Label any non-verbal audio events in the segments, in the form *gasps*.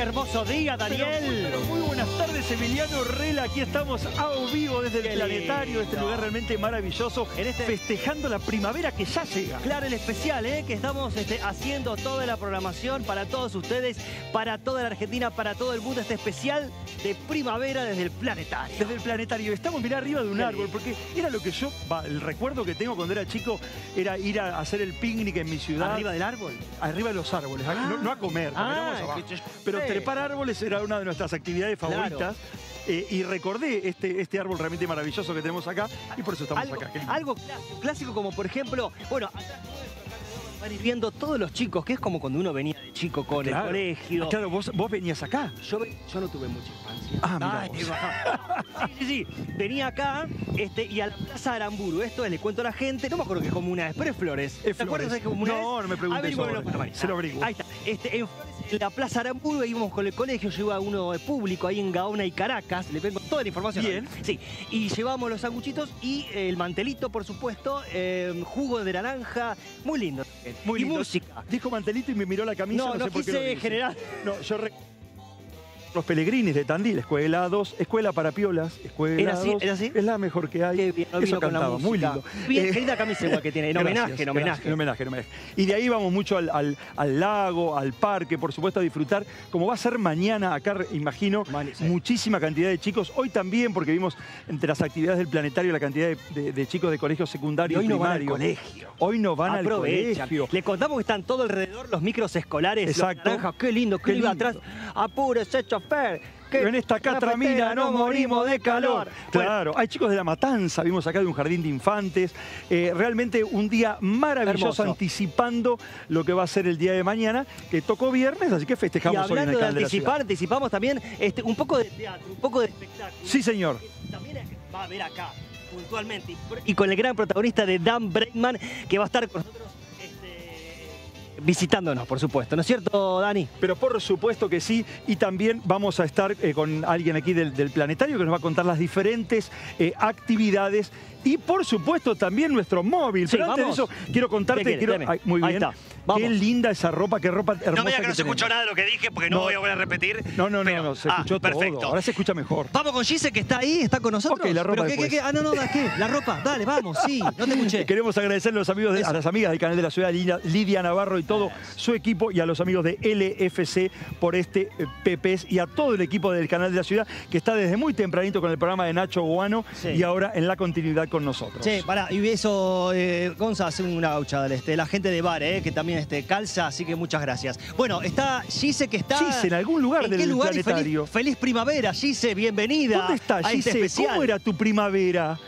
qué hermoso día, Daniel. Pero, pero muy buenas tardes, Emiliano Rela. Aquí estamos a vivo desde Qué el planetario, este lugar realmente maravilloso, En este- festejando la primavera que ya llega. Claro, el especial, ¿eh? que estamos este, haciendo toda la programación para todos ustedes, para toda la Argentina, para todo el mundo, este especial de primavera desde el planetario. Desde el planetario. Estamos, mirá, arriba de un Qué árbol, lindo. porque era lo que yo, el recuerdo que tengo cuando era chico, era ir a hacer el picnic en mi ciudad. Arriba del árbol. arriba de los árboles, Ah. no, no a comer, Ah, abajo. pero trepar árboles era una de nuestras actividades Claro. Favoritas. eh, y recordé este, este árbol realmente maravilloso que tenemos acá y por eso estamos algo, acá. Algo clásico, como por ejemplo, bueno, atrás van viendo todos los chicos, que es como cuando uno venía de chico con Claro. el colegio. Ah, Claro, vos, vos venías acá. Yo, yo no tuve mucha infancia. Ah, va. Sí, sí, sí. Venía acá este, y a la Plaza Aramburu. Esto es, le cuento a la gente, no me acuerdo que es como una vez, pero es Flores. Es ¿Te acuerdas Flores. como una No, vez? no me preguntes. Panamarina. Se lo averiguo. Ahí está. Este, en Flores, en la Plaza Aramburu, íbamos con el colegio, yo iba a uno de público ahí en Gaona y Caracas. Le vengo toda la información. Bien. Sí. Y llevamos los sanguchitos y el mantelito, por supuesto, eh, jugo de naranja. Muy lindo. también. Muy y lindo. música. Dijo Mantelito y me miró la camisa. No, No, no, sé por qué lo quise generar. No, yo re- Los Pelegrinis de Tandil, Escuela 2, Escuela para Piolas, Escuela ¿Era así? 2. ¿Era así? Es la mejor que hay. Qué bien, no Eso cantaba, muy lindo. Bien, Eh, linda igual que tiene. En *laughs* homenaje, Gracias, en homenaje. gracias, en homenaje, en homenaje. Y de ahí vamos mucho al, al- al lago, al parque, por supuesto, a disfrutar. Como va a ser mañana, acá imagino, Mani- sí. muchísima cantidad de chicos. Hoy también, porque vimos entre las actividades del planetario la cantidad de, de- de chicos de colegio Y secundario hoy y no van al primario. colegio. Hoy no van al colegio. Le contamos que están todo alrededor los micros escolares. los Exacto. naranjas. Qué lindo, qué, lindo atrás. Apúrese, chofer. que En esta catramina no morimos de calor. Bueno, Claro, hay chicos de La Matanza, vimos acá de un jardín de infantes. Eh, realmente un día maravilloso Hermoso. anticipando lo que va a ser el día de mañana, que tocó viernes, así que y festejamos hoy en hablando el de de anticipar, ciudad. anticipamos también este, un poco de teatro, un poco de espectáculo. Sí, señor. También va a haber acá, puntualmente. Y con el gran protagonista de Dan Bregman, que va a estar con nosotros visitándonos, por supuesto. ¿No es cierto, Dani? Pero por supuesto que sí, y también vamos a estar eh, con alguien aquí del, planetario que nos va a contar las diferentes eh, actividades y por supuesto también nuestro móvil. Sí, Pero antes vamos. de eso, quiero contarte, ¿Qué quiere? quiero- ay, muy Ahí bien, está. Vamos. qué linda esa ropa, qué ropa hermosa No me diga que no se escuchó nada de lo que dije porque no, No. voy a volver a repetir. No, no, no, Pero- no, se ah, escuchó perfecto. todo, ahora se escucha mejor. Vamos con Gise, que está ahí, está con nosotros. Ok, la ropa ¿Pero qué, qué? Ah, no, no, ¿qué? La ropa, dale, vamos, sí, no te escuché. *laughs* Queremos agradecer a, los amigos de- a las amigas del canal de la ciudad, Lidia, Navarro y todo su equipo, y a los amigos de LFC por este eh, PPS y a todo el equipo del canal de la ciudad que está desde muy tempranito con el programa de Nacho Guano Sí. y ahora en la continuidad con nosotros. Che, pará, y eso, eh, Gonza, hace una gaucha, este, la gente de Bar, eh, que también este, calza, así que muchas gracias. Bueno, está Gise, que está... Gise, en algún lugar ¿En del qué lugar? Planetario. Feliz, feliz primavera, Gise, bienvenida ¿Dónde está, este Gise? ¿Cómo era tu primavera?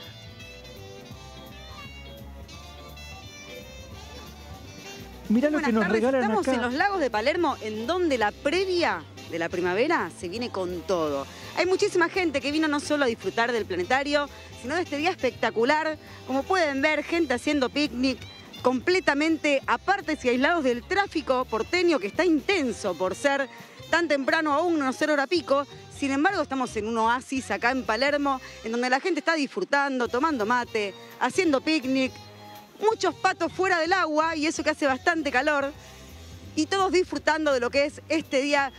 Mirá lo Buenas que nos tardes, regalan estamos acá. en los lagos de Palermo, en donde la previa de la primavera se viene con todo. Hay muchísima gente que vino no solo a disfrutar del planetario, sino de este día espectacular. Como pueden ver, gente haciendo picnic, completamente apartes y aislados del tráfico porteño que está intenso por ser tan temprano aún, no ser hora pico. Sin embargo, estamos en un oasis acá en Palermo, en donde la gente está disfrutando, tomando mate, haciendo picnic, muchos patos fuera del agua y eso que hace bastante calor. Y todos disfrutando de lo que es este día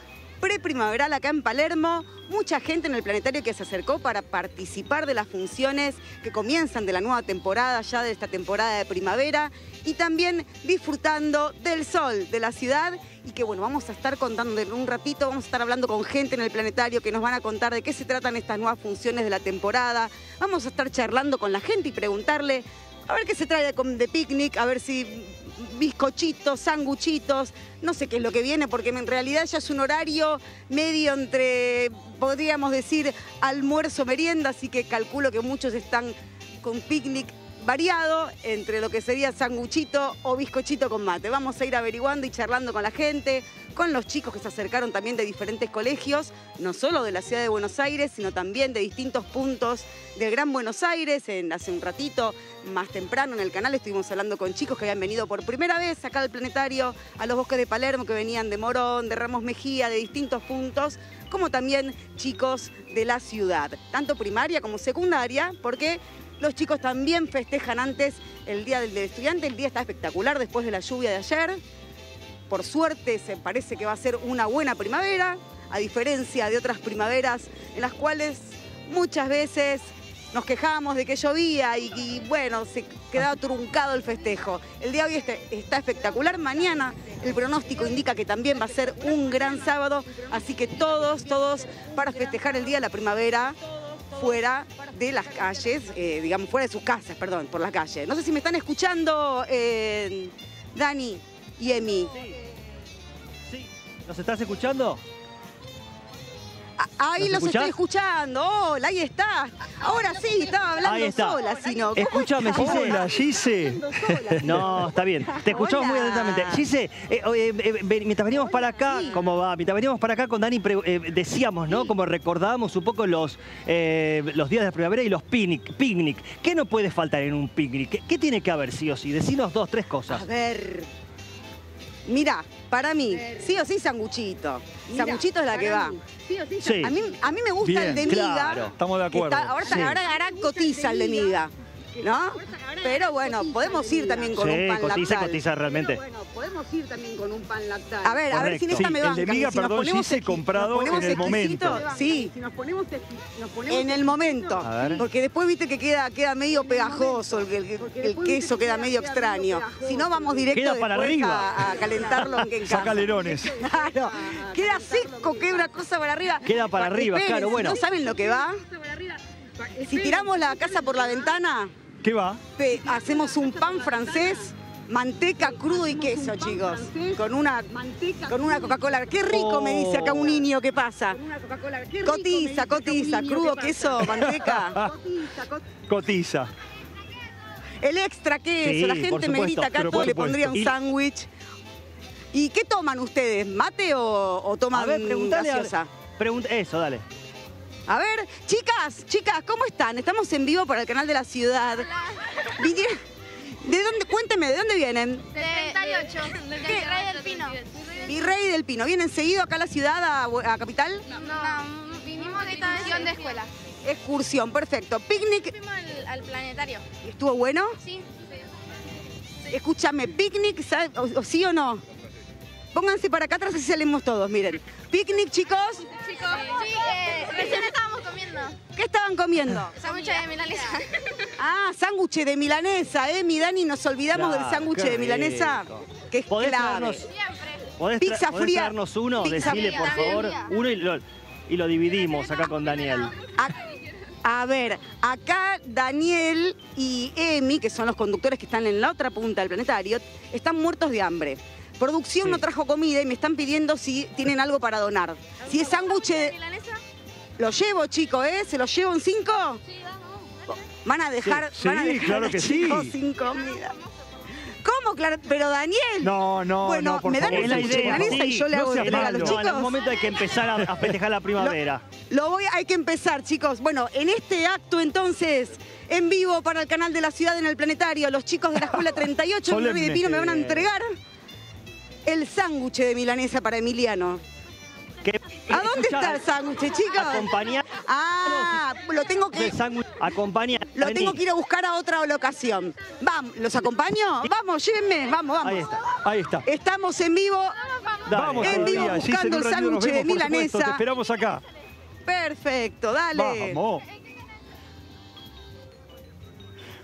preprimaveral acá en Palermo. Mucha gente en el planetario que se acercó para participar de las funciones que comienzan de la nueva temporada, ya de esta temporada de primavera. Y también disfrutando del sol de la ciudad. Y que bueno, vamos a estar contando en un ratito, vamos a estar hablando con gente en el planetario que nos van a contar de qué se tratan estas nuevas funciones de la temporada. Vamos a estar charlando con la gente y preguntarle a ver qué se trae de, de picnic, a ver si bizcochitos, sanguchitos, no sé qué es lo que viene, porque en realidad ya es un horario medio entre, podríamos decir, almuerzo, merienda, así que calculo que muchos están con picnic variado entre lo que sería sanguchito o bizcochito con mate. Vamos a ir averiguando y charlando con la gente, con los chicos que se acercaron también de diferentes colegios, no solo de la ciudad de Buenos Aires, sino también de distintos puntos del Gran Buenos Aires. En, hace un ratito, más temprano en el canal, estuvimos hablando con chicos que habían venido por primera vez acá al planetario, a los bosques de Palermo, que venían de Morón, de Ramos Mejía, de distintos puntos, como también chicos de la ciudad, tanto primaria como secundaria, porque los chicos también festejan antes el Día del Estudiante. El día está espectacular después de la lluvia de ayer. por suerte se parece que va a ser una buena primavera, a diferencia de otras primaveras en las cuales muchas veces nos quejamos de que llovía y, y, bueno, se quedaba truncado el festejo. El día de hoy este- está espectacular. Mañana el pronóstico indica que también va a ser un gran sábado, así que todos, todos para festejar el día de la primavera fuera de las calles, eh, digamos, fuera de sus casas, perdón, por la calle. No sé si me están escuchando, eh, Dani y Emi. Sí. ¿Nos estás escuchando? Ah, Ahí ¿Nos los escuchás? estoy escuchando. Hola, ahí está. Ahora sí, estaba hablando Ahí está. sola, si no. ¿Cómo Escúchame? Gise. Hola, Gise. No, está bien. Te escuchamos muy atentamente. Gise, eh, eh, eh, ven- mientras veníamos para acá, Sí. ¿cómo va? Mientras veníamos para acá con Dani, eh, decíamos, ¿no? Como recordábamos un poco los, eh, los días de la primavera y los picnic. picnic. ¿Qué no puede faltar en un picnic? ¿Qué, qué tiene que haber sí o sí? Decinos dos, tres cosas. A ver. Mira, para mí, sí o sí sanguchito. Sanguchito es la que va. Sí. A mí, a mí me gusta Bien, el de miga. claro. Estamos de acuerdo. está- ahora, Sí. ahora, ahora cotiza el de miga. ¿No? Pero bueno, podemos ir también con Sí, un pan cotiza, lactal. cotiza realmente. Bueno, podemos ir también con un pan lactal. A ver, a ver si en esta Sí, me el bancan. de miga, Si nos perdón, ponemos Gise, exqui- comprado en el momento. Sí, Si nos ponemos, nos ponemos en el momento. A ver. Porque después viste que queda, queda medio pegajoso, el, el- el queso queda medio extraño. Si no, vamos directo Queda para arriba. A, a calentarlo en, *laughs* en casa. Saca alerones. *laughs* Claro, queda seco, queda una cosa para arriba. Queda para Pa- arriba, esperen, claro, si bueno. ¿No saben lo que va? Si tiramos la casa por la ventana, ¿Qué va? pe- hacemos un pan francés, manteca, crudo y queso, chicos. Con una, con una Coca-Cola. Qué rico, me dice acá un niño, ¿qué pasa? Una Coca-Cola. Qué rico, me Cotiza, cotiza, crudo, queso, manteca. *laughs* Cotiza, cotiza. Cotiza. El extra queso, Sí, la gente me supuesto, grita acá, todo le pondría un sándwich. ¿Y qué toman ustedes? ¿Mate o, o toman A ver, preguntale a... gaseosa? pregunta- Eso, dale. A ver, chicas, chicas, ¿cómo están? Estamos en vivo para el canal de la ciudad. ¿De dónde? Cuénteme, ¿de dónde vienen? Del 38, del Rey del Pino. Virrey del Pino. ¿Vienen seguido acá a la ciudad, a, a Capital? No, vinimos de excursión de escuela. Excursión, perfecto. Picnic, Fuimos al, al planetario. ¿estuvo bueno? Sí. Escúchame, picnic, ¿sabe- o, o sí o no? Pónganse para acá atrás y salimos todos, miren. Picnic, chicos, Chicos, sí, eh, recién estábamos comiendo. ¿qué estaban comiendo? Sándwich de milanesa. *laughs* Ah, sándwich de milanesa, ¿eh? Mi Dani, nos olvidamos Claro, del sándwich de milanesa, que es ¿Podés clave. traernos- Siempre. ¿Podés, tra- Pizza fría. traernos uno? Pizza Decile, fría. por favor, uno y lo, y lo dividimos acá con Daniel. A, a ver, acá Daniel y Emi, que son los conductores que están en la otra punta del planetario, están muertos de hambre. Producción Sí. no trajo comida y me están pidiendo si tienen algo para donar. Si es sándwich, ¿De de- milanesa? lo llevo, chicos, ¿eh? ¿Se lo llevo en cinco? Sí, vamos. Van a dejar, Sí, van a sí, dejar claro a que chicos sí. sin comida. ¿Cómo, claro? Pero Daniel, No, no, Bueno, no, por me dan favor. Es la sándwich de idea, milanesa y yo le No hago sea entrega a los. No, en chicos. algún momento hay que empezar a, a festejar la primavera. Lo voy, hay que empezar, chicos. Bueno, en este acto entonces, en vivo para el canal de la ciudad en el planetario, los chicos de la escuela *laughs* 38 de. Pino me van a entregar el sándwich de milanesa para Emiliano. ¿A dónde está el sándwich, chicos? Acompañar Ah, lo tengo que, el sándwich, acompaña. lo tengo que ir a buscar a otra locación. Vamos, ¿los acompaño? Vamos, llévenme, vamos, vamos. Ahí está. Ahí está. Estamos en vivo. Dale. Vamos En vivo en buscando el sándwich de supuesto. milanesa. Te esperamos acá. Perfecto, dale. Vamos.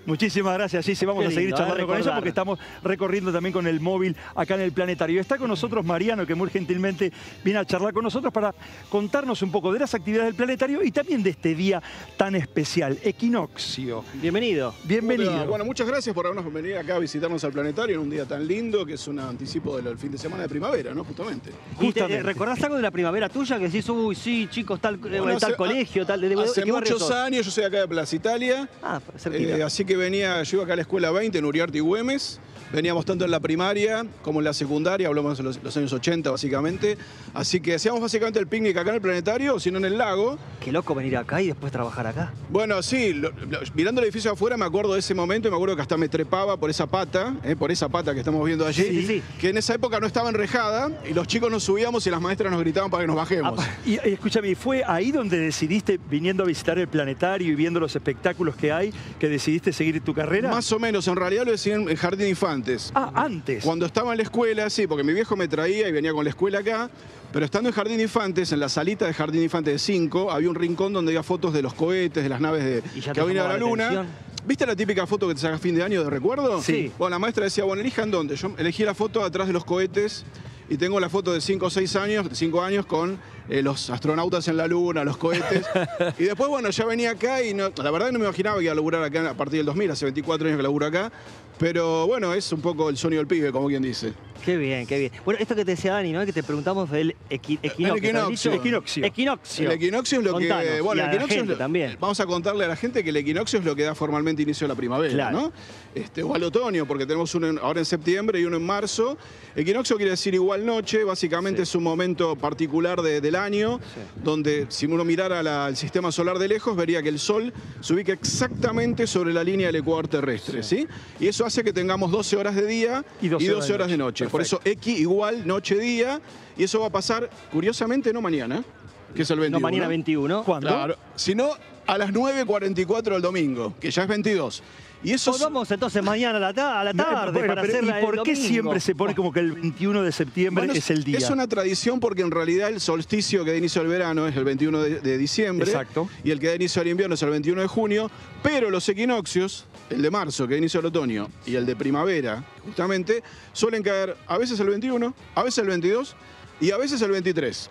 Muchísimas gracias, Gise. Vamos Qué a seguir lindo, charlando eh, con ella porque estamos recorriendo también con el móvil acá en el planetario. Está con nosotros Mariano, que muy gentilmente viene a charlar con nosotros para contarnos un poco de las actividades del planetario y también de este día tan especial, equinoccio. Bienvenido. Bienvenido. Bueno, muchas gracias por habernos venido acá a visitarnos al planetario en un día tan lindo que es un anticipo del fin de semana de primavera, ¿no? Justamente. ¿Y te- Justamente. eh, ¿Recordás algo de la primavera tuya? Que decís, uy, sí, chicos, tal, eh, Bueno, tal hace- colegio, tal. ¿De, de- Hace muchos años, yo soy acá de Plaza Italia, Ah, cerquita. eh, así que venía, yo iba acá a la escuela 20 en Uriarte y Güemes. Veníamos tanto en la primaria como en la secundaria, hablamos de los, los años 80 básicamente. Así que hacíamos básicamente el picnic acá en el planetario, sino en el lago. Qué loco venir acá y después trabajar acá. Bueno, sí, lo- lo- mirando el edificio afuera me acuerdo de ese momento y me acuerdo que hasta me trepaba por esa pata, eh, por esa pata que estamos viendo allí, Sí, sí, sí. que en esa época no estaba enrejada y los chicos nos subíamos y las maestras nos gritaban para que nos bajemos. Y, y escúchame, ¿y ¿fue ahí donde decidiste, viniendo a visitar el planetario y viendo los espectáculos que hay, que decidiste seguir tu carrera? Más o menos, en realidad lo decía en Jardín de Infancia. Antes. Ah, antes. Cuando estaba en la escuela, sí, porque mi viejo me traía y venía con la escuela acá, pero estando en Jardín de Infantes, en la salita de Jardín de Infantes de 5, había un rincón donde había fotos de los cohetes, de las naves de, ¿Y ya que a la la luna. atención? ¿Viste la típica foto que te sacas fin de año de recuerdo? Sí. Bueno, la maestra decía, bueno, elijan dónde. Yo elegí la foto atrás de los cohetes y tengo la foto de 5 o 6 años, de 5 años con eh, los astronautas en la luna, los cohetes. *laughs* y después, bueno, ya venía acá y no- la verdad no me imaginaba que iba a laburar acá a partir del 2000, hace 24 años que laburo acá. Pero bueno, es un poco el sueño del pibe, como quien dice. Qué bien, qué bien. Bueno, esto que te decía Dani, ¿no? Que te preguntamos del equi- equinoccio. ¿te has equinoccio. dicho? Equinoccio. Equinoccio. El equinoccio es lo Contanos, que. y Bueno, a el equinoccio lo- también. Vamos a contarle a la gente que el equinoccio es lo que da formalmente inicio a la primavera, Claro. ¿no? Este, o al otoño, porque tenemos uno en- ahora en septiembre y uno en marzo. Equinoccio quiere decir igual noche, básicamente es un momento particular de- del año, donde si uno mirara la- el sistema solar de lejos, vería que el Sol se ubica exactamente sobre la línea del ecuador terrestre, ¿sí? Y eso hace que tengamos 12 horas de día Y 12 horas de noche. Por eso. X igual noche-día, y eso va a pasar, curiosamente, no mañana, que es el 21. No, mañana 21. ¿Cuándo? Claro, sino a las 9.44 del domingo, que ya es 22. Y eso Pues es- vamos entonces mañana a la, ta- a la No, tarde bueno, para pero ¿Y por el qué domingo? siempre se pone como que el 21 de septiembre bueno, es el día? Es una tradición porque en realidad el solsticio que da inicio al verano es el 21 de, de diciembre. Exacto. Y el que da inicio al invierno es el 21 de junio. Pero los equinoccios, el de marzo, que da inicio al otoño, y el de primavera, justamente, suelen caer a veces el 21, a veces el 22 y a veces el 23.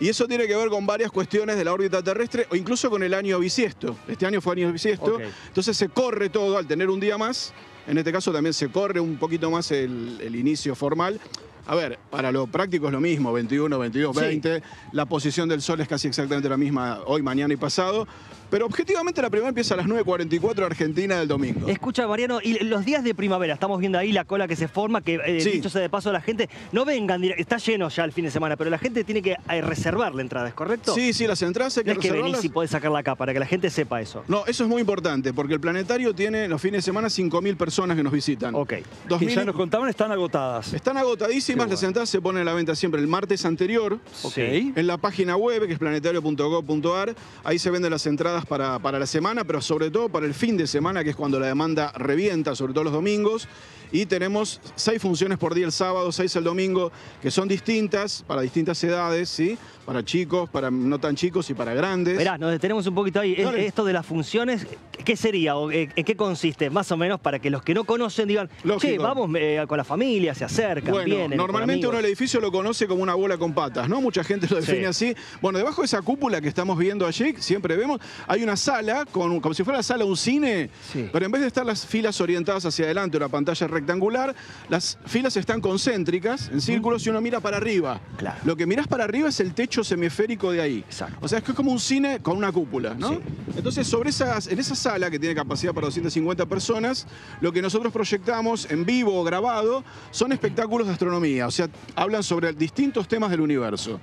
Y eso tiene que ver con varias cuestiones de la órbita terrestre o incluso con el año bisiesto. Este año fue año bisiesto. Entonces se corre todo al tener un día más. En este caso también se corre un poquito más el, el inicio formal. A ver, para lo práctico es lo mismo, 21, 22, Sí. 20. La posición del sol es casi exactamente la misma hoy, mañana y pasado. Pero objetivamente la primera empieza a las 9.44 Argentina del domingo. Escucha, Mariano, y los días de primavera, estamos viendo ahí la cola que se forma, que eh, Sí. dicho sea de paso, la gente no vengan, está lleno ya el fin de semana, pero la gente tiene que eh, reservar la entrada, ¿es correcto? Sí, sí, las entradas hay que No es que venís y podés sacarla acá, para que la gente sepa eso. No, eso es muy importante, porque el planetario tiene los fines de semana 5.000 personas que nos visitan. Ok. que 2.000 ya nos contaban, están agotadas. Están agotadísimas, las entradas se ponen a la venta siempre el martes anterior. Ok. En la página web, que es planetario.gov.ar, ahí se venden las entradas para, para la semana, pero sobre todo para el fin de semana, que es cuando la demanda revienta, sobre todo los domingos. Y tenemos seis funciones por día el sábado, seis el domingo, que son distintas, para distintas edades, ¿sí? Para chicos, para no tan chicos y para grandes. Verá, nos detenemos un poquito ahí. Esto de las funciones, ¿qué sería o eh, en qué consiste? Más o menos para que los que no conocen digan, che, Lógico. vamos eh, con la familia, se acercan, Bueno, vienen. normalmente uno el edificio lo conoce como una bola con patas, ¿no? Mucha gente lo define así. Bueno, debajo de esa cúpula que estamos viendo allí, siempre vemos, hay una sala, con, como si fuera la sala de un cine, Sí. pero en vez de estar las filas orientadas hacia adelante, una pantalla rectangular, las filas están concéntricas, en círculos, y uno mira para arriba. Claro. Lo que mirás para arriba es el techo semisférico de ahí. Exacto. O sea, es que es como un cine con una cúpula, ¿no? Sí. Entonces, sobre esas, en esa sala que tiene capacidad para 250 personas, lo que nosotros proyectamos en vivo o grabado son espectáculos de astronomía, o sea, hablan sobre distintos temas del universo.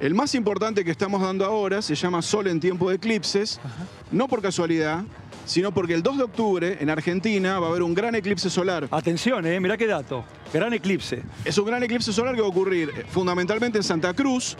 El más importante que estamos dando ahora se llama Sol en tiempo de eclipses, no por casualidad, sino porque el 2 de octubre en Argentina va a haber un gran eclipse solar. Atención, eh, mirá qué dato. Gran eclipse. Es un gran eclipse solar que va a ocurrir eh, fundamentalmente en Santa Cruz,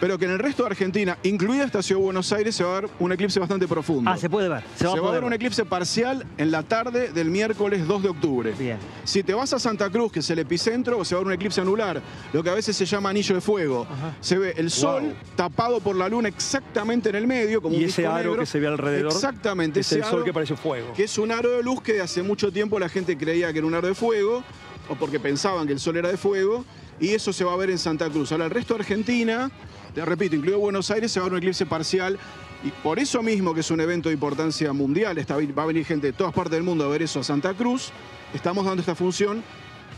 pero que en el resto de Argentina, incluida esta ciudad de Buenos Aires, se va a ver un eclipse bastante profundo. Ah, se puede ver. Se va, Se a va a poder ver un eclipse parcial en la tarde del miércoles 2 de octubre. Bien. Si te vas a Santa Cruz, que es el epicentro, se va a ver un eclipse anular, lo que a veces se llama anillo de fuego. Se ve el sol Wow. tapado por la luna exactamente en el medio, como Y un ese disco aro negro. que se ve alrededor. Exactamente, Es ese el sol aro que parece fuego. que es un aro de luz que hace mucho tiempo la gente creía que era un aro de fuego, o porque pensaban que el sol era de fuego, y eso se va a ver en Santa Cruz. Ahora, el resto de Argentina, te repito, incluido Buenos Aires, se va a ver un eclipse parcial, y por eso mismo que es un evento de importancia mundial, está- va a venir gente de todas partes del mundo a ver eso a Santa Cruz, estamos dando esta función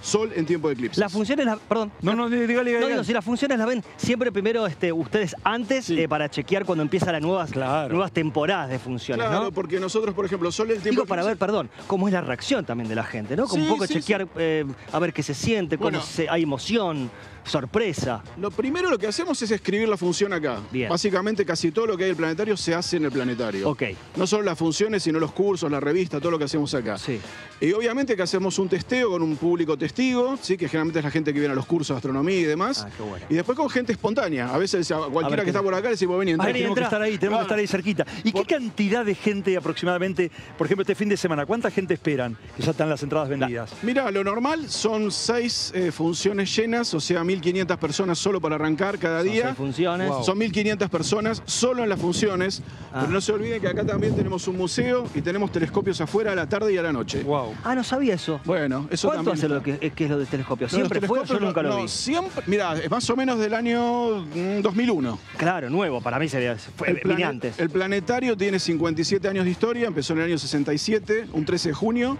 sol en tiempo de eclipse. Las funciones, las- perdón. No, no, dígale, dígale. No, digo, si las funciones las ven siempre primero este, ustedes antes eh, para chequear cuando empiezan las nuevas, Claro. nuevas temporadas de funciones, Claro, ¿no? porque nosotros, por ejemplo, sol en tiempo Digo de para ver, perdón, cómo es la reacción también de la gente, ¿no? Como Sí, un poco sí, chequear, eh, a ver qué se siente, cómo Bueno. se- hay emoción. Sorpresa. Lo primero lo que hacemos es escribir la función acá. Bien. Básicamente casi todo lo que hay en el planetario se hace en el planetario. Ok. No solo las funciones, sino los cursos, la revista, todo lo que hacemos acá. Sí. Y obviamente que hacemos un testeo con un público testigo, ¿sí? que generalmente es la gente que viene a los cursos de astronomía y demás. Ah, qué bueno. Y después con gente espontánea. A veces a cualquiera ver, que está por acá le decimos, vení, entra. Ay, tenemos que estar ahí, tenemos que estar ahí cerquita. ¿Y qué cantidad de gente aproximadamente, por ejemplo, este fin de semana, cuánta gente esperan que ya están las entradas vendidas? Mira, lo normal son seis eh, funciones llenas, o sea, 1.500 personas solo para arrancar cada Son día. seis funciones. Wow. Son 1.500 personas solo en las funciones. Ah. Pero no se olviden que acá también tenemos un museo y tenemos telescopios afuera a la tarde y a la noche. Wow. Ah, no sabía eso. Bueno, eso ¿Cuánto también. hace lo está. que, que es lo del telescopio? ¿Siempre los fue? Yo telescopios nunca no- lo no, vi. siempre, mira, es más o menos del año mm, 2001. Claro, nuevo. Para mí sería. Fue, El, vine antes. el planetario tiene 57 años de historia, empezó en el año 67, un 13 de junio.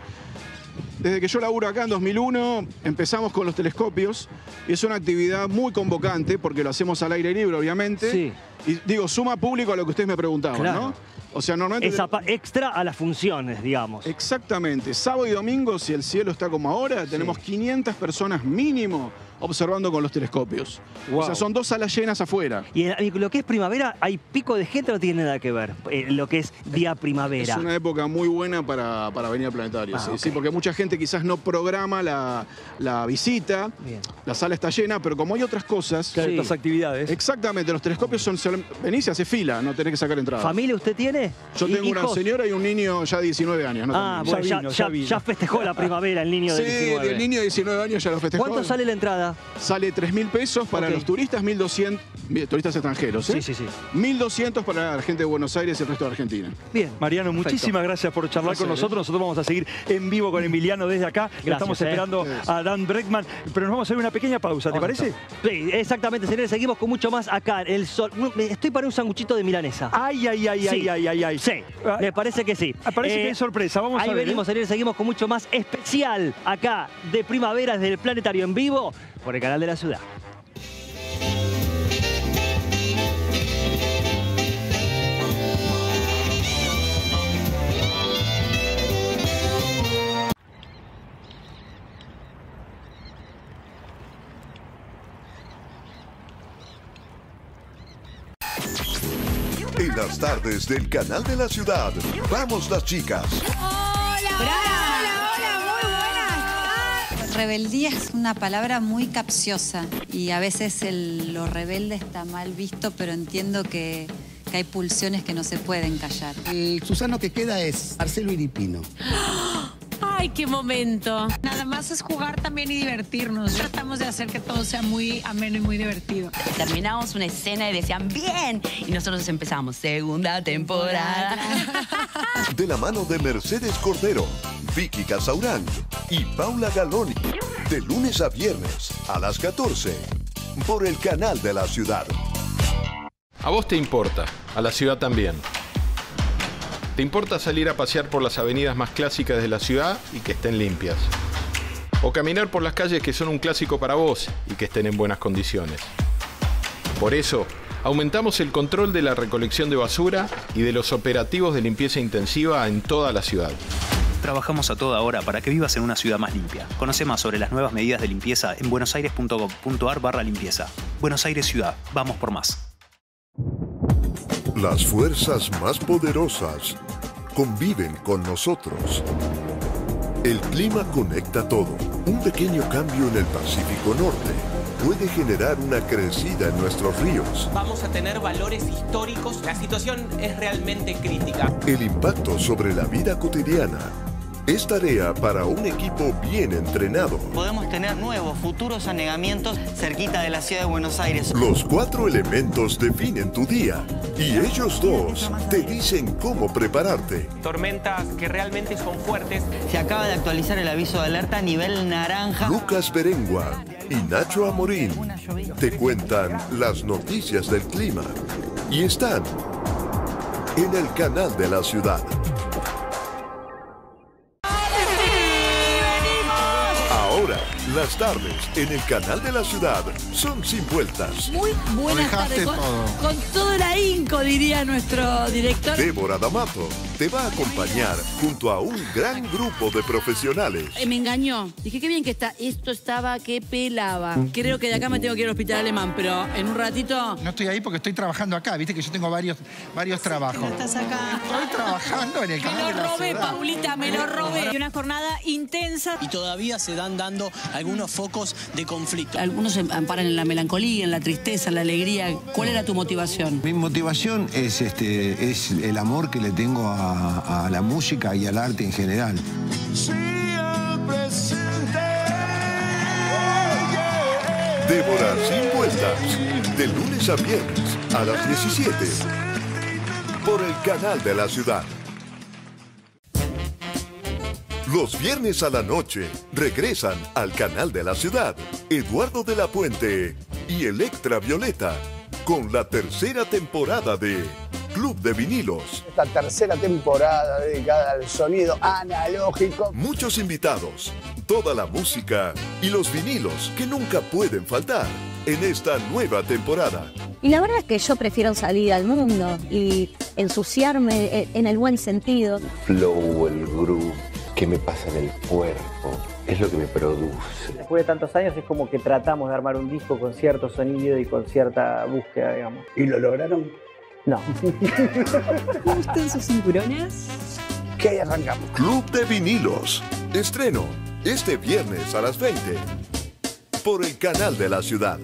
Desde que yo laburo acá en 2001, empezamos con los telescopios y es una actividad muy convocante porque lo hacemos al aire libre, obviamente. Sí. Y digo, suma público a lo que ustedes me preguntaban, Claro. ¿no? O sea, normalmente... Es extra a las funciones, digamos. Exactamente. Sábado y domingo, si el cielo está como ahora, tenemos 500 personas mínimo observando con los telescopios. O sea, son dos salas llenas afuera. Y en- y lo que es primavera, hay pico de gente, no tiene nada que ver. eh, lo que es día primavera. Es una época muy buena para, para venir al planetario, Ah, sí, sí, porque mucha gente quizás no programa la, la visita, Bien. la sala está llena, pero como hay otras cosas, Claro, Sí. Estas actividades. exactamente, los telescopios son, venís y hace fila, no tenés que sacar entrada. ¿Familia usted tiene? Yo ¿Y- tengo una señora y un niño ya de 19 años. ¿no? Ah, bueno, ya, vino, ya- ya vino. ya festejó la primavera el niño Sí, de 19. el niño de 19 años ya lo festejó. ¿Cuánto sale la entrada? Sale 3 mil pesos para los turistas, 1.200, bien, turistas extranjeros, ¿eh? Sí, sí, sí. 1.200 para la gente de Buenos Aires y el resto de Argentina. Bien. Mariano, Perfecto. muchísimas gracias por charlar con nosotros. ¿eh? Nosotros vamos a seguir en vivo con Emiliano desde acá. Estamos ¿eh? esperando a Dan Breckman. Pero nos vamos a hacer una pequeña pausa, ¿te parece? Sí, exactamente, señores. Seguimos con mucho más acá. El sol. Estoy para un sanguchito de milanesa. Ay, ay, ay, Sí. ay, ay, ay, ay. Sí, Ah, me parece que sí. Parece Eh, que hay sorpresa. Vamos Ahí a ver. venimos, ¿eh? señores, seguimos con mucho más especial acá de primavera desde el Planetario en vivo por el canal de la ciudad. En las tardes del canal de la ciudad. Vamos las chicas. Rebeldía es una palabra muy capciosa y a veces el- lo rebelde está mal visto, pero entiendo que, que hay pulsiones que no se pueden callar. El Susano que queda es Marcelo Iripino. *gasps* ¡Ay, qué momento! Nada más es jugar también y divertirnos. Tratamos de hacer que todo sea muy ameno y muy divertido. Terminamos una escena y decían ¡Bien! Y nosotros empezamos segunda temporada. De la mano de Mercedes Cordero, Vicky Casaurán y Paula Galoni. De lunes a viernes a las 14. Por el canal de la ciudad. A vos te importa, a la ciudad también. Te importa salir a pasear por las avenidas más clásicas de la ciudad y que estén limpias. O caminar por las calles que son un clásico para vos y que estén en buenas condiciones. Por eso, aumentamos el control de la recolección de basura y de los operativos de limpieza intensiva en toda la ciudad. Trabajamos a toda hora para que vivas en una ciudad más limpia. Conoce más sobre las nuevas medidas de limpieza en buenosaires.gov.ar barra limpieza. Buenos Aires Ciudad. Vamos por más. Las fuerzas más poderosas conviven con nosotros. El clima conecta todo. Un pequeño cambio en el Pacífico Norte puede generar una crecida en nuestros ríos. Vamos a tener valores históricos. La situación es realmente crítica. El impacto sobre la vida cotidiana es tarea para un equipo bien entrenado. Podemos tener nuevos, futuros anegamientos cerquita de la ciudad de Buenos Aires. Los cuatro elementos definen tu día y ellos dos te dicen cómo prepararte. Tormentas que realmente son fuertes. Se acaba de actualizar el aviso de alerta a nivel naranja. Lucas Berengua y Nacho Amorín te cuentan las noticias del clima y están en el canal de la ciudad. Las tardes, en el canal de la ciudad, son sin vueltas. Muy buenas tardes. Con, con todo el ahínco, diría nuestro director. Débora D'Amato te va a acompañar junto a un gran grupo de profesionales. Eh, me engañó. Dije, qué bien que está. Esto estaba que pelaba. Creo que de acá me tengo que ir al hospital alemán, pero en un ratito... No estoy ahí porque estoy trabajando acá, viste que yo tengo varios, varios trabajos. Estás acá. Estoy trabajando en el Me canal de lo robé, ciudad. Paulita, me lo robé. Y una jornada intensa. Y todavía se dan dando algunos focos de conflicto. Algunos se amparan en la melancolía, en la tristeza, en la alegría. ¿Cuál era tu motivación? Mi motivación es, este, es el amor que le tengo a, a la música y al arte en general. Débora sin vueltas, de lunes a viernes a las 17, por el canal de la ciudad. Los viernes a la noche regresan al canal de la ciudad Eduardo de la Puente y Electra Violeta con la tercera temporada de Club de Vinilos. Esta tercera temporada dedicada al sonido analógico. Muchos invitados, toda la música y los vinilos que nunca pueden faltar en esta nueva temporada. Y la verdad es que yo prefiero salir al mundo y ensuciarme en el buen sentido. flow, el groove, qué me pasa en el cuerpo, es lo que me produce. Después de tantos años es como que tratamos de armar un disco con cierto sonido y con cierta búsqueda, digamos. ¿Y lo lograron? No. *laughs* ¿Gustan sus cinturones? ¿Qué hay arrancamos? Club de Vinilos. Estreno este viernes a las 20 por el canal de la ciudad.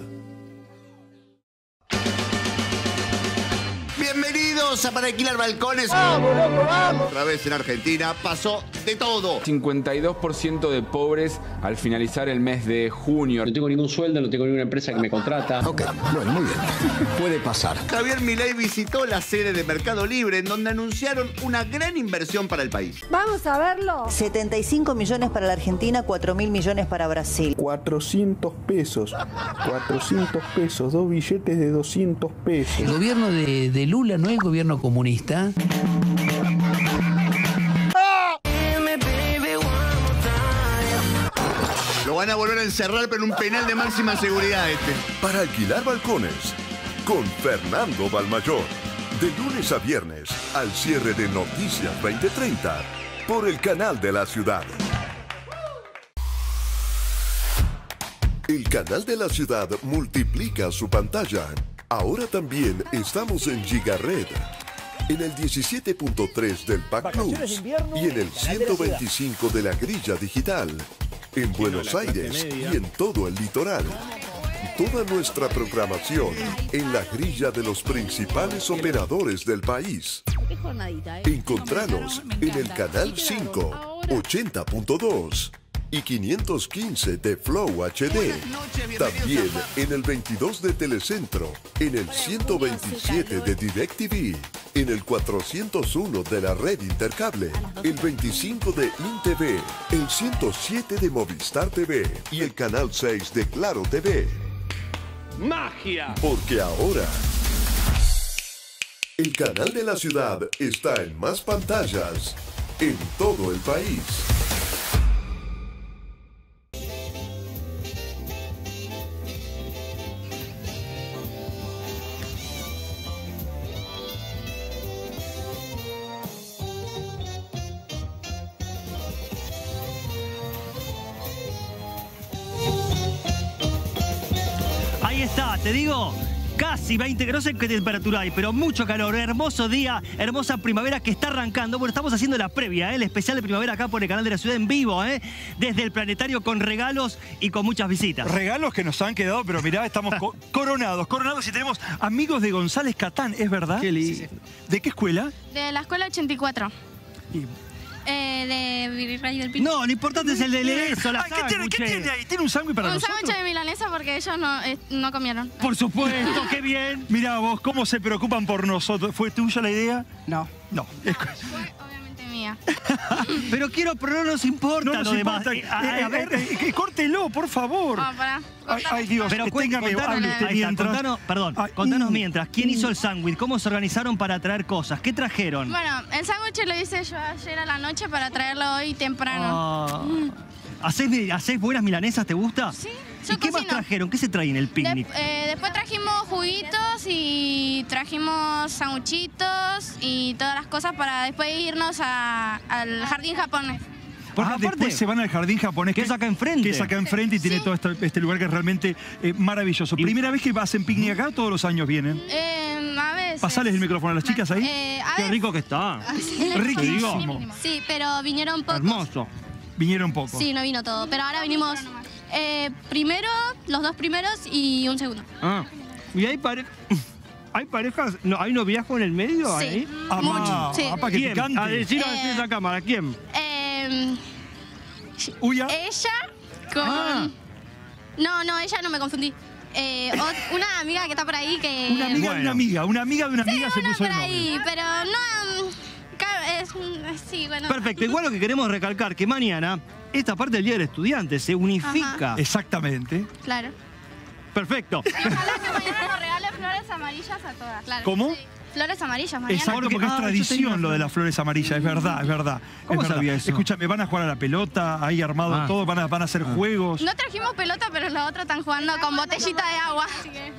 Bienvenidos a Para Alquilar Balcones. Otra vez en Argentina pasó de todo. 52% de pobres al finalizar el mes de junio. No tengo ningún sueldo, no tengo ninguna empresa que me contrata. Ok, bueno, muy bien. Puede pasar. Javier Milei visitó la sede de Mercado Libre en donde anunciaron una gran inversión para el país. Vamos a verlo. 75 millones para la Argentina, 4 mil millones para Brasil. 400 pesos. 400 pesos. Dos billetes de 200 pesos. El gobierno de, de Lula no es gobierno comunista. Lo van a volver a encerrar, pero en un penal de máxima seguridad este. Para alquilar balcones con Fernando Balmayor. De lunes a viernes al cierre de Noticias 2030 por el canal de la ciudad. El canal de la ciudad multiplica su pantalla. Ahora también estamos en Gigared. En el 17.3 del PAC Plus y en el 125 de la grilla digital. En Buenos Aires y en todo el litoral. Toda nuestra programación en la grilla de los principales operadores del país. ¿eh? Encontranos en el canal 5, 80.2 y 515 de Flow HD. También en el 22 de Telecentro, en el 127 de DirecTV, en el 401 de la red Intercable, el 25 de InTV, el 107 de Movistar TV y el canal 6 de Claro TV. ¡Magia! Porque ahora el canal de la ciudad está en más pantallas en todo el país. Te digo, casi 20, no sé qué temperatura hay, pero mucho calor, hermoso día, hermosa primavera que está arrancando. Bueno, estamos haciendo la previa, ¿eh? el especial de primavera acá por el canal de la ciudad en vivo, ¿eh? desde el planetario con regalos y con muchas visitas. Regalos que nos han quedado, pero mirá, estamos co- *laughs* coronados, coronados y tenemos amigos de González Catán, ¿es verdad? Qué lindo. ¿De qué escuela? De la escuela 84. Eh, de Virrey del Pino. No, lo importante es el de eso, la Ay, ¿qué tiene, ¿Qué tiene ahí? ¿Tiene un sándwich para Un nosotros? sándwich de milanesa porque ellos no, eh, no comieron. Por supuesto, *laughs* qué bien. Mirá vos, cómo se preocupan por nosotros. ¿Fue tuya la idea? No. No. es- Obviamente mía. *laughs* Pero quiero, pero no nos importa No nos lo demás. importa. Eh, a- Eh, a ver. eh, eh, córtelo, por favor. Ah, pará. Ay, ay, Dios, Pero téngame, contanos, hable usted ahí está, mientras. contanos- perdón, Ay, contanos mm, mientras. ¿Quién hizo el sándwich? ¿Cómo se organizaron para traer cosas? ¿Qué trajeron? Bueno, el sándwich lo hice yo ayer a la noche para traerlo hoy temprano. Ah. ¿Hacés, mi- hacés buenas milanesas? ¿Te gusta? Sí, ¿Y qué más trajeron? ¿Qué se trae en el picnic? Eh, después trajimos juguitos y trajimos sanguchitos y todas las cosas para después irnos a- al jardín japonés. Porque Ah, aparte- después se van al jardín japonés. Que es acá enfrente. Que es acá enfrente y tiene todo este, este lugar que es realmente eh, maravilloso. ¿Primera vez que hacen picnic acá o todos los años vienen? Eh, a veces. Pasales el micrófono a las chicas ahí. Eh, a Qué veces. rico que está. *laughs* Riquísimo. Sí, pero vinieron pocos. Hermoso. Vinieron poco. Sí, no vino todo. Pero ahora vinimos eh, primero, los dos primeros y un segundo. Ah. ¿Y hay parejas? *laughs* ¿Hay parejas? No, ¿Hay noviazgo en el medio? Sí, ahí? mucho, sí. apa, que ¿Quién? A decir Eh, así esa cámara, ¿quién? Eh, Uya. ella con. Ah. No, no, ella no me confundí. Eh, una amiga que está por ahí que. Una amiga de Bueno. una amiga. Una amiga de una amiga se Una puso por el ahí, nombre. pero no. ca- Es, sí, bueno. Perfecto. Igual lo que queremos recalcar que mañana esta parte del Día del Estudiante se unifica. Exactamente. Claro. Perfecto. Ojalá que mañana nos regale flores amarillas a todas. Claro. ¿Cómo? Flores amarillas mañana. Exacto, porque, Porque- es ah, tradición lo de las flores amarillas, es verdad, es verdad. ¿Cómo es verdad. sabía eso? Escúchame, van a jugar a la pelota, ahí armado Ah. todo, van a, van a hacer juegos. No trajimos pelota, pero los otros están jugando con botellita de agua.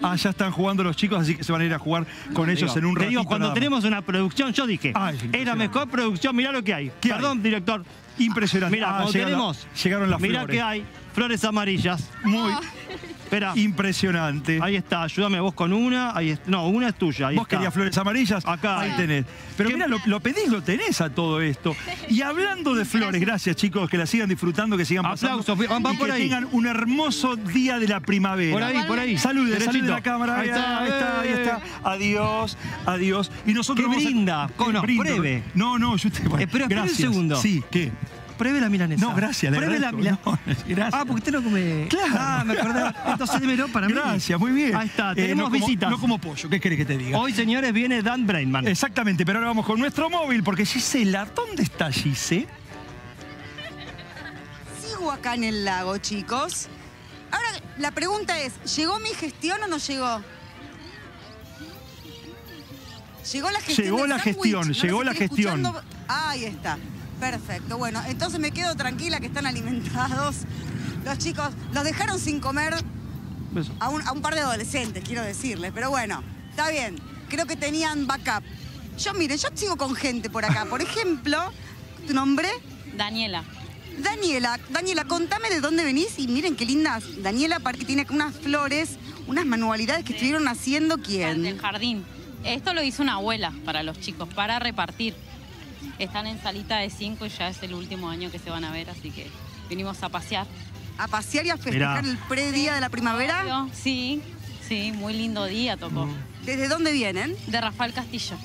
Ah, ya están jugando los chicos, así que se van a ir a jugar con ellos Digo, en un te ratito. digo, cuando tenemos una producción, yo dije, Ah, es la mejor producción, mirá lo que hay. ¿Qué Perdón, director. Impresionante. Mira, Ah, cuando llegaron- tenemos, llegaron las mirá flores. que hay flores amarillas. Muy *laughs* Espera, impresionante. ahí está, ayúdame vos con una. Ahí es- no, una es tuya. Ahí Vos está. querías flores amarillas, Acá. ahí tenés. Pero ¿Qué- mira, lo, lo pedís, lo tenés a todo esto. Y hablando de flores, gracias chicos, que la sigan disfrutando, que sigan pasando. Aplausos, van- van por que ahí. tengan un hermoso día de la primavera. Por ahí, por ahí. Saluden a la cámara. Ahí está, ahí está, ahí eh. está. Adiós, adiós. Y nosotros Que vamos a- brinda. ¿Qué No. No, no, yo te... Eh, pero espera un segundo. Sí, ¿qué? Pruebe la milanesa. No, gracias, le Pruebe la milanesa. No, gracias. Ah, porque usted no come. Claro. Ah, me acordé. Entonces démelo para mí. Gracias, muy bien. Ahí está, Eh, tenemos como- visitas. No como pollo, ¿qué querés que te diga? Hoy, señores, viene Dan Brainman. Exactamente, pero ahora vamos con nuestro móvil, porque Gisela, ¿dónde está Gise? Sigo acá en el lago, chicos. Ahora, la pregunta es, ¿llegó mi gestión o no llegó? Llegó la gestión. Llegó la gestión, ¿No los llegó la gestión. escuchando? Ahí está. Perfecto. Bueno, entonces me quedo tranquila que están alimentados. Los chicos los dejaron sin comer a un, a un par de adolescentes, quiero decirles. Pero bueno, está bien. Creo que tenían backup. Yo, miren, yo sigo con gente por acá. Por ejemplo, ¿tu nombre? Daniela. Daniela, Daniela, contame de dónde venís y miren qué lindas. Daniela parece que tiene unas flores, unas manualidades que estuvieron haciendo Del quién. jardín. Esto lo hizo una abuela para los chicos, para repartir. Están en salita de 5 y ya es el último año que se van a ver, así que vinimos a pasear. A pasear y a festejar Mirá. el predía de la primavera. Sí, sí, muy lindo día tocó. ¿Desde dónde vienen? De Rafael Castillo.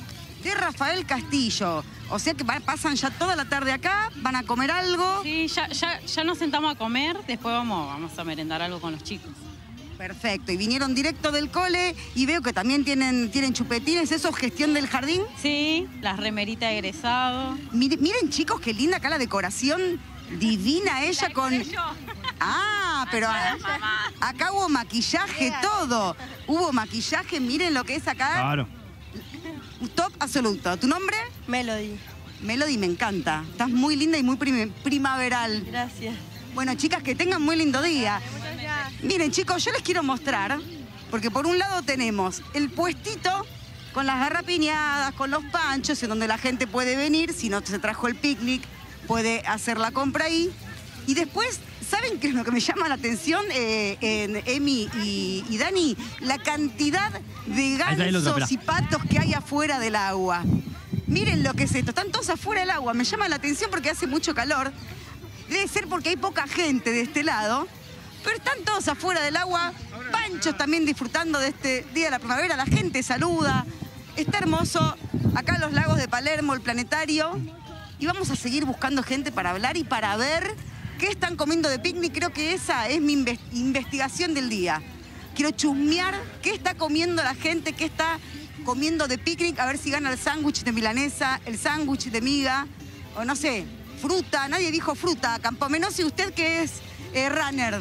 De Rafael Castillo. O sea que pasan ya toda la tarde acá, van a comer algo. Sí, ya, ya, ya nos sentamos a comer, después vamos, vamos a merendar algo con los chicos. Perfecto. Y vinieron directo del cole y veo que también tienen, tienen chupetines. ¿Eso es gestión del jardín? Sí, las remeritas de egresado. Miren, miren, chicos, qué linda acá la decoración. Divina ella con. Ah, pero a- acá hubo maquillaje, todo. Hubo maquillaje, miren lo que es acá. Claro. Un top absoluto. ¿Tu nombre? Melody. Melody, me encanta. Estás muy linda y muy prim- primaveral. Gracias. Bueno, chicas, que tengan muy lindo día. Miren, chicos, yo les quiero mostrar, porque por un lado tenemos el puestito con las garrapiñadas, con los panchos, en donde la gente puede venir, si no se trajo el picnic, puede hacer la compra ahí. Y después, ¿saben qué es lo que me llama la atención, eh, en Emi y, y Dani? La cantidad de gansos y patos que hay afuera del agua. Miren lo que es esto, están todos afuera del agua. Me llama la atención porque hace mucho calor. Debe ser porque hay poca gente de este lado. Pero están todos afuera del agua. Panchos también disfrutando de este día de la primavera. La gente saluda. Está hermoso. Acá los lagos de Palermo, el planetario. Y vamos a seguir buscando gente para hablar y para ver qué están comiendo de picnic. Creo que esa es mi inves- investigación del día. Quiero chusmear qué está comiendo la gente, qué está comiendo de picnic, a ver si gana el sándwich de milanesa, el sándwich de miga, o no sé, fruta. Nadie dijo fruta. Campomenosi, usted que es eh, runner,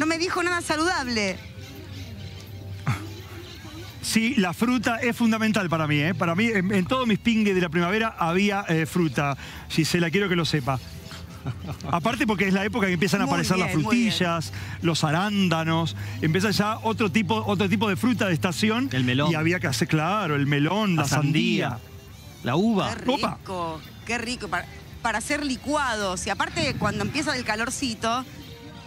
no me dijo nada saludable. Sí, la fruta es fundamental para mí. ¿eh? Para mí, en, en todos mis pingues de la primavera había eh, fruta. Gisela, quiero que lo sepa. *laughs* Aparte porque es la época que empiezan a Muy aparecer las bien, frutillas, los arándanos, empieza ya otro tipo, otro tipo de fruta de estación. El melón. Y había que hacer, claro, el melón, la, La sandía. sandía. La uva. Qué rico, qué rico. Para, para hacer licuados. Y aparte, cuando empieza el calorcito,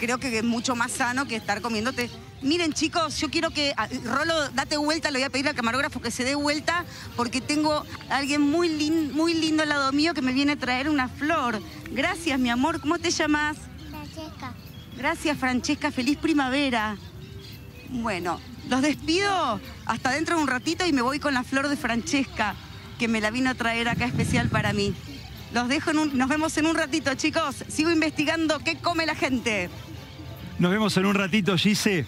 creo que es mucho más sano que estar comiéndote. Miren, chicos, yo quiero que. ah, Rolo, date vuelta, le voy a pedir al camarógrafo que se dé vuelta, porque tengo a alguien muy, lin- muy lindo al lado mío que me viene a traer una flor. Gracias, mi amor. ¿Cómo te llamas? Francesca. Gracias, Francesca. Feliz primavera. Bueno, los despido hasta dentro de un ratito y me voy con la flor de Francesca, que me la vino a traer acá especial para mí. Los dejo en un, nos vemos en un ratito, chicos. Sigo investigando qué come la gente. Nos vemos en un ratito, Gise.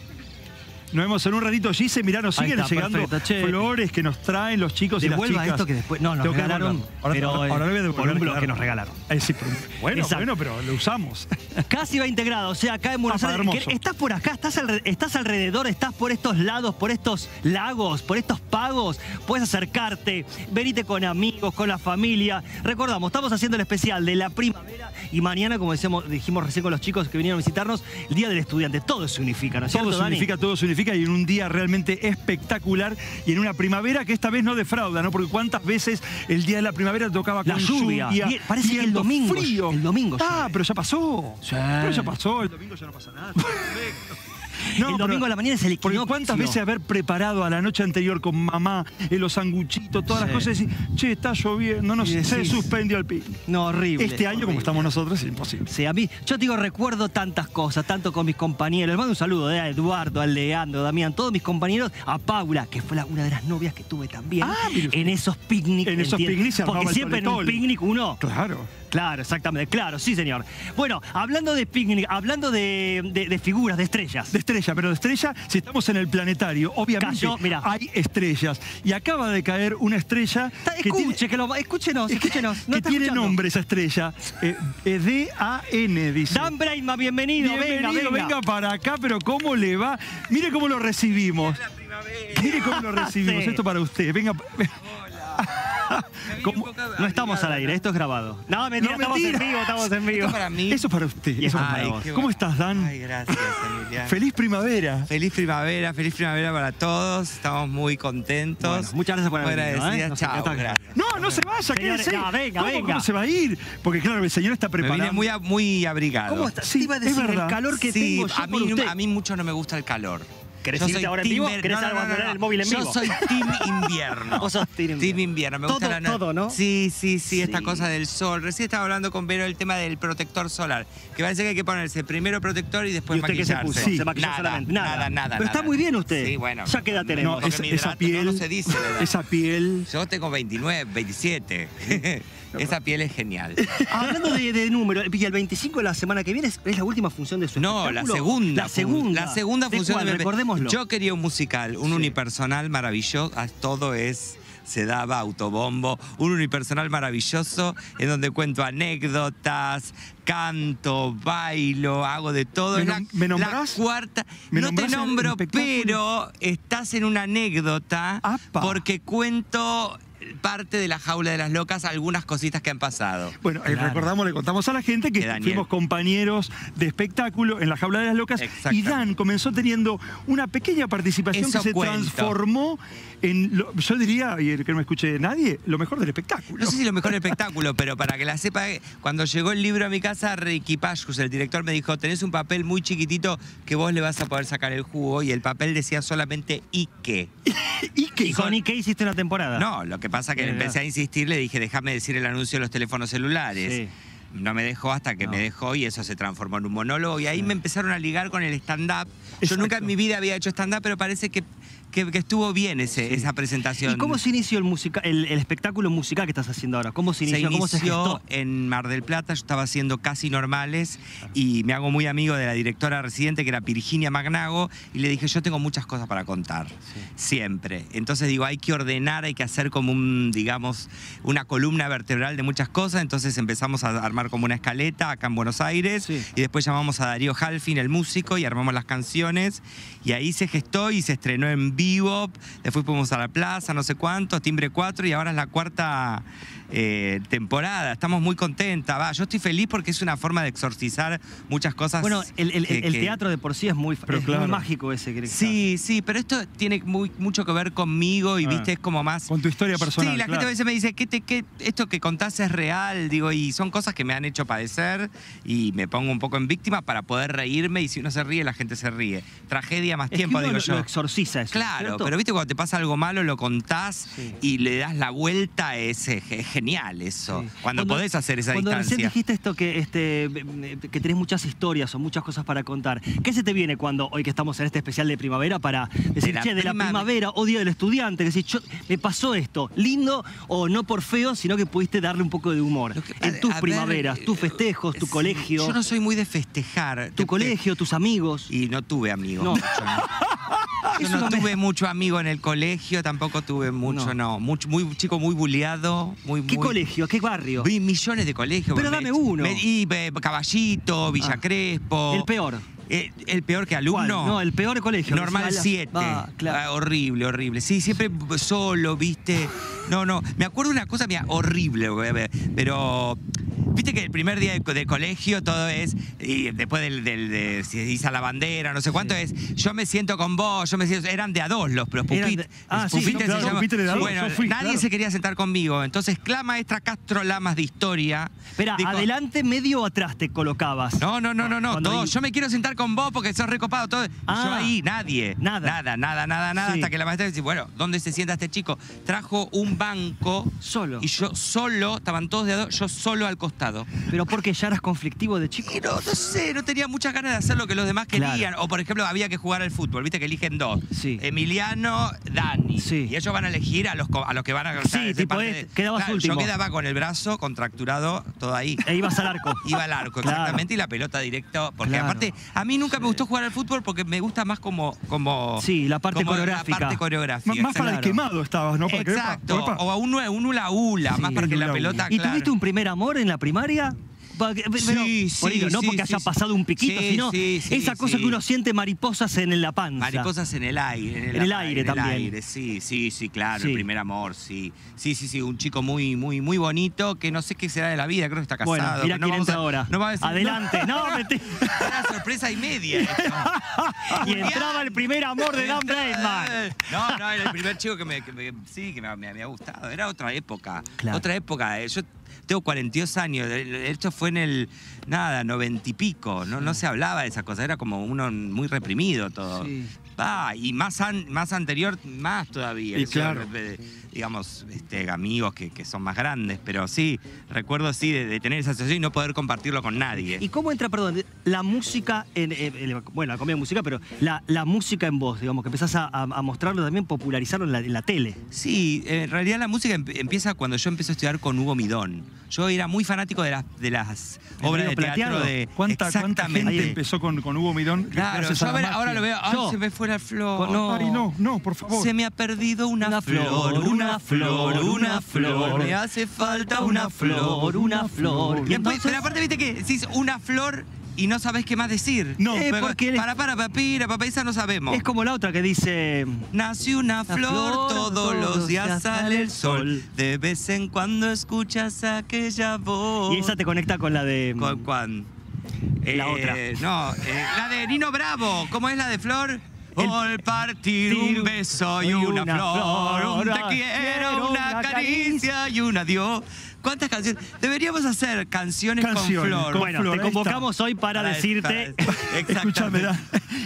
Nos vemos en un ratito, Gise. Mirá, nos siguen está, llegando perfecto, flores que nos traen los chicos y las chicas. esto que después. No, nos Tengo que regalaron. Ahora, pero, ahora, eh, ahora voy a por devolver un bloque claro. nos regalaron. Eh, sí, pero- *laughs* bueno, Exacto. bueno, pero lo usamos. *laughs* Casi 20 grados, o sea, acá en Buenos Aires. que- Estás por acá, estás, estás alrededor, estás por estos lados, por estos lagos, por estos pagos. Puedes acercarte, venite con amigos, con la familia. Recordamos, estamos haciendo el especial de la primavera y mañana, como decíamos, dijimos recién con los chicos que vinieron a visitarnos, el Día del Estudiante. Todo se unifica, ¿no es Todo cierto, se unifica, todo se unifica y en un día realmente espectacular y en una primavera que esta vez no defrauda, ¿no? Porque cuántas veces el día de la primavera tocaba La con lluvia. lluvia, Bien, parece que el domingo- frío. el domingo Ah, llueve. pero ya pasó. Sí. Pero ya pasó, el domingo ya no pasa nada. Perfecto. *laughs* No, el domingo a la mañana es el Porque equinoccio. cuántas veces haber preparado a la noche anterior con mamá eh, los sanguchitos, todas Sí. las cosas, y decir, che, está lloviendo, no sé, se decís- suspendió el picnic. No, horrible. Este año, como estamos nosotros, es imposible. Sí, a mí, yo te digo, recuerdo tantas cosas, tanto con mis compañeros. Les mando un saludo eh, a Eduardo, a Leandro, a Damián, todos mis compañeros, a Paula, que fue la- una de las novias que tuve también. Ah, en esos picnics. En esos picnics Porque siempre en un picnic uno. Claro. Claro, exactamente, claro, sí, señor. Bueno, hablando de picnic, hablando de, de- de figuras, de estrellas. De estrella, pero de estrella, si estamos en el planetario, obviamente Cayó, mirá. hay estrellas. Y acaba de caer una estrella Está- que tiene, Escuche, que lo, escúchenos, escúchenos. ¿no que está tiene escuchando? nombre esa estrella. Eh, eh, D-A-N, dice. Dan Brainman, bienvenido, Bienvenido, venga, venga. venga para acá, pero ¿cómo le va? Mire cómo lo recibimos. Mire cómo lo recibimos. *laughs* Sí. Esto para usted. Venga. ¿Cómo? No estamos al aire, esto es grabado. No, mentira, No, estamos mentira. en vivo, estamos en vivo. para mí. Eso para usted. Y eso eso para vos. ¿Cómo estás, Dan? Ay, gracias, Emilia. Feliz primavera. Feliz primavera, feliz primavera para todos. Estamos muy contentos. Bueno, muchas gracias por haber venido, ¿eh? Nos Chao, gracias. No, no se vaya, quédese. no, venga, ¿Cómo, venga. ¿Cómo se va a ir? Porque claro, el señor está Me preparado. vine muy, abrigado. ¿Cómo estás? Sí, iba a es decir el verdad. calor que sí, tengo yo a por mí, usted. a mí mucho no me gusta el calor. ¿Querés Yo irte soy ahora en vivo? ¿Querés no, no, no, el móvil en Yo vivo? soy team *laughs* invierno. Vos sos team invierno. Team invierno. Me gusta Todo- la todo, ¿no? Sí, sí, sí, esta Sí. cosa del sol. Recién estaba hablando con Vero del tema del protector solar. Que parece que hay que ponerse primero protector y después ¿Y usted qué se maquillarse. puso? ¿Se maquilló nada, solamente? Nada, Nada. nada, Pero está muy bien usted. Sí, bueno. Ya qué edad tenemos. No, esa, mi esa hidrato piel. no se dice la edad. Esa piel. Yo tengo 29, 27. *laughs* Esa piel es genial. *laughs* Hablando de, de número, y el 25 de la semana que viene es, es la última función de su No, la segunda. La segunda. La segunda ¿De función cuál? de. Recordémoslo. Yo quería un musical, un unipersonal maravilloso. ah, Todo es. Se daba autobombo, un unipersonal maravilloso en donde cuento anécdotas, canto, bailo, hago de todo. ¿Me la, nom- la nombrás? cuarta. ¿Me no te nombro, pero estás en una anécdota Apa. porque cuento parte de la jaula de las locas algunas cositas que han pasado. Bueno, eh, Claro. recordamos, le contamos a la gente que Daniel. fuimos compañeros de espectáculo en la Jaula de las Locas y. Dan comenzó teniendo una pequeña participación Eso que se cuento. transformó en, lo- yo diría, y que no me escuche nadie, lo mejor del espectáculo. No sé si lo mejor del *laughs* espectáculo, pero para que la sepa, cuando llegó el libro a mi casa, Ricky Pashkus, el director, me dijo, tenés un papel muy chiquitito que vos le vas a poder sacar el jugo, y el papel decía solamente Ike. *laughs* ¿Y qué? ¿Y con Ike hiciste una temporada? No, lo que pasa que Eh, empecé a insistir, le dije, déjame decir el anuncio de los teléfonos celulares. Sí. No me dejó hasta que No. me dejó y eso se transformó en un monólogo y ahí me empezaron a ligar con el stand-up. Yo nunca en mi vida había hecho stand-up, pero parece que, que- que estuvo bien ese, esa presentación. ¿Y cómo se inició el, musica, el, el espectáculo musical que estás haciendo ahora? ¿Cómo se se inició? ¿Cómo se inició en Mar del Plata, yo estaba haciendo casi normales y me hago muy amigo de la directora residente que era Virginia Magnago y le dije, yo tengo muchas cosas para contar, siempre. Entonces digo, hay que ordenar, hay que hacer como un, digamos, una columna vertebral de muchas cosas, entonces empezamos a armar como una escaleta acá en Buenos Aires Sí. y después llamamos a Darío Halfin, el músico, y armamos las canciones y ahí se gestó y se estrenó en vivo vivo, después fuimos a la plaza, no sé cuánto, timbre 4 y ahora es la cuarta eh, temporada. Estamos muy contentas. Va, yo estoy feliz porque es una forma de exorcizar muchas cosas. Bueno, el, el- que- el que- teatro de por sí es muy, es muy mágico ese que Sí, sí, pero esto tiene muy, mucho que ver conmigo y Ah. viste, es como más. Con tu historia personal, Sí, la gente a veces me dice, ¿qué te, qué, esto que contás es real, digo, y son cosas que me han hecho padecer y me pongo un poco en víctima para poder reírme y si uno se ríe, la gente se ríe. Tragedia más Es que tiempo, uno digo lo- yo. lo exorciza eso, Claro, ¿cierto? pero viste cuando te pasa algo malo, lo contás y le das la vuelta, es, es genial eso. Cuando, podés hacer esa cuando distancia. recién dijiste esto que, este, que tenés muchas historias o muchas cosas para contar, ¿qué se te viene cuando hoy que estamos en este especial de primavera para decir, la che, de la primavera. o Día del Estudiante, que decís, yo, me pasó esto, lindo o no por feo, sino que pudiste darle un poco de humor en tus ver, primaveras, tus festejos, tu colegio, Yo no soy muy de festejar. tu colegio, tus amigos. Y no tuve amigos. No. mucho, ¿no? *laughs* Yo no tuve mucho amigo en el colegio, tampoco tuve mucho, no. Mucho, muy chico, muy buleado. Muy, ¿Qué muy- colegio? ¿Qué barrio? Vi millones de colegios. Pero Me- dame uno. me- y, eh, Caballito, Villa Ah. Crespo. El peor. Eh, ¿El peor que alumno? ¿Cuál? No, el peor colegio. Normal Decía, 7. va, claro. horrible, horrible. Sí, siempre solo, viste. No, no. Me acuerdo una cosa, mira, horrible, pero. Viste que el primer día de, de colegio todo es, y después del, del- de, si dice la bandera, no sé cuánto es, yo me siento con vos, yo me siento, eran de a dos los, los ah, sí, pupitres claro, se Bueno, fui, nadie claro. se quería sentar conmigo, entonces la maestra Castro Lamas de Historia. Espera, adelante, medio o atrás te colocabas. no, no, no, no, no. Todo, Yo me quiero sentar con vos porque sos recopado. Todo. Ah. yo ahí, nadie. Nada. Nada, nada, nada, nada. Sí. Hasta que la maestra dice, bueno, ¿dónde se sienta este chico? Trajo un banco. Solo. Y yo solo, estaban todos de a dos, yo solo al costado. Pero porque ya eras conflictivo de chico. Y no, no sé, no tenía muchas ganas de hacer lo que los demás Claro. querían. O por ejemplo, había que jugar al fútbol, viste que eligen dos. Sí. Emiliano, Dani. Sí. Y ellos van a elegir a los, a los que van a Sí, tipo parte este, de- quedabas Claro, último. Yo quedaba con el brazo contracturado, todo ahí. E ibas al arco. *laughs* Iba al arco, Claro. exactamente, y la pelota directo. Porque aparte, a mí nunca me gustó jugar al fútbol porque me gusta más como. como Sí, la parte como coreográfica. La parte coreográfica. M- más para el quemado estabas, ¿no? Para que- Exacto. O a un, un hula hula, más para que la pelota. ¿Y claro. tuviste un primer amor en la primaria? Pero- Sí, sí, no sí, porque haya pasado un piquito, sino esa cosa que uno siente mariposas en la panza. Mariposas en el aire. En el aire en también. El aire, sí, sí, sí, claro, el primer amor, sí. Sí, sí, sí, un chico muy, muy, muy bonito que no sé qué será de la vida, creo que está casado. Bueno, mira no quién entra a- ahora. No decir- Adelante. No, mentira. *laughs* Era sorpresa y media. *laughs* y entraba el primer amor de Dan *laughs* Braidman. No, no, era el primer chico que me, que me- sí, que me, me había gustado. Era otra época. Claro. Otra época. eh, Yo tengo 42 años. Esto fue en el, nada, 90 y pico. No, no se hablaba de esa cosa. Era como uno muy reprimido todo. Sí. Ah, y más, an- más anterior, más todavía. Y claro. eh, digamos, este, amigos que, que son más grandes. Pero sí, recuerdo sí de, de tener esa sensación y no poder compartirlo con nadie. ¿Y cómo entra, perdón, la música en, en- en- bueno, la comedia música, pero la, la música en voz, digamos, que empezás a, a- a mostrarlo también, popularizarlo en la, en la tele? Sí, en realidad la música em- empieza cuando yo empecé a estudiar con Hugo Midón. Yo era muy fanático de las, de las ¿El obras de teatro de. ¿Cuánta, cuánta Exactamente. gente empezó con, con Hugo Midón? Claro, yo a ver, ahora lo veo. Ay, se me fue la flor. No. No, no, por favor. Se me ha perdido una, Una flor, una flor, una flor. Me hace falta una flor, una flor. Y después, pero aparte, viste que decís una flor y no sabés qué más decir. No. Eh, Pero porque- Para, para, papira, papá, no sabemos. Es como la otra que dice... Nació una flor, flor, todos los días sale el sol. De vez en cuando escuchas aquella voz. Y esa te conecta con la de... ¿Con cuán? La otra. No, eh, la de Nino Bravo. ¿Cómo es la de Flor? Al partir un beso y una, flor, un te quiero, una caricia y un adiós. ¿Cuántas canciones? Deberíamos hacer canciones, Canciones, con flor. con Bueno, flor, te convocamos hoy para, Para- decirte... *laughs* Escúchame,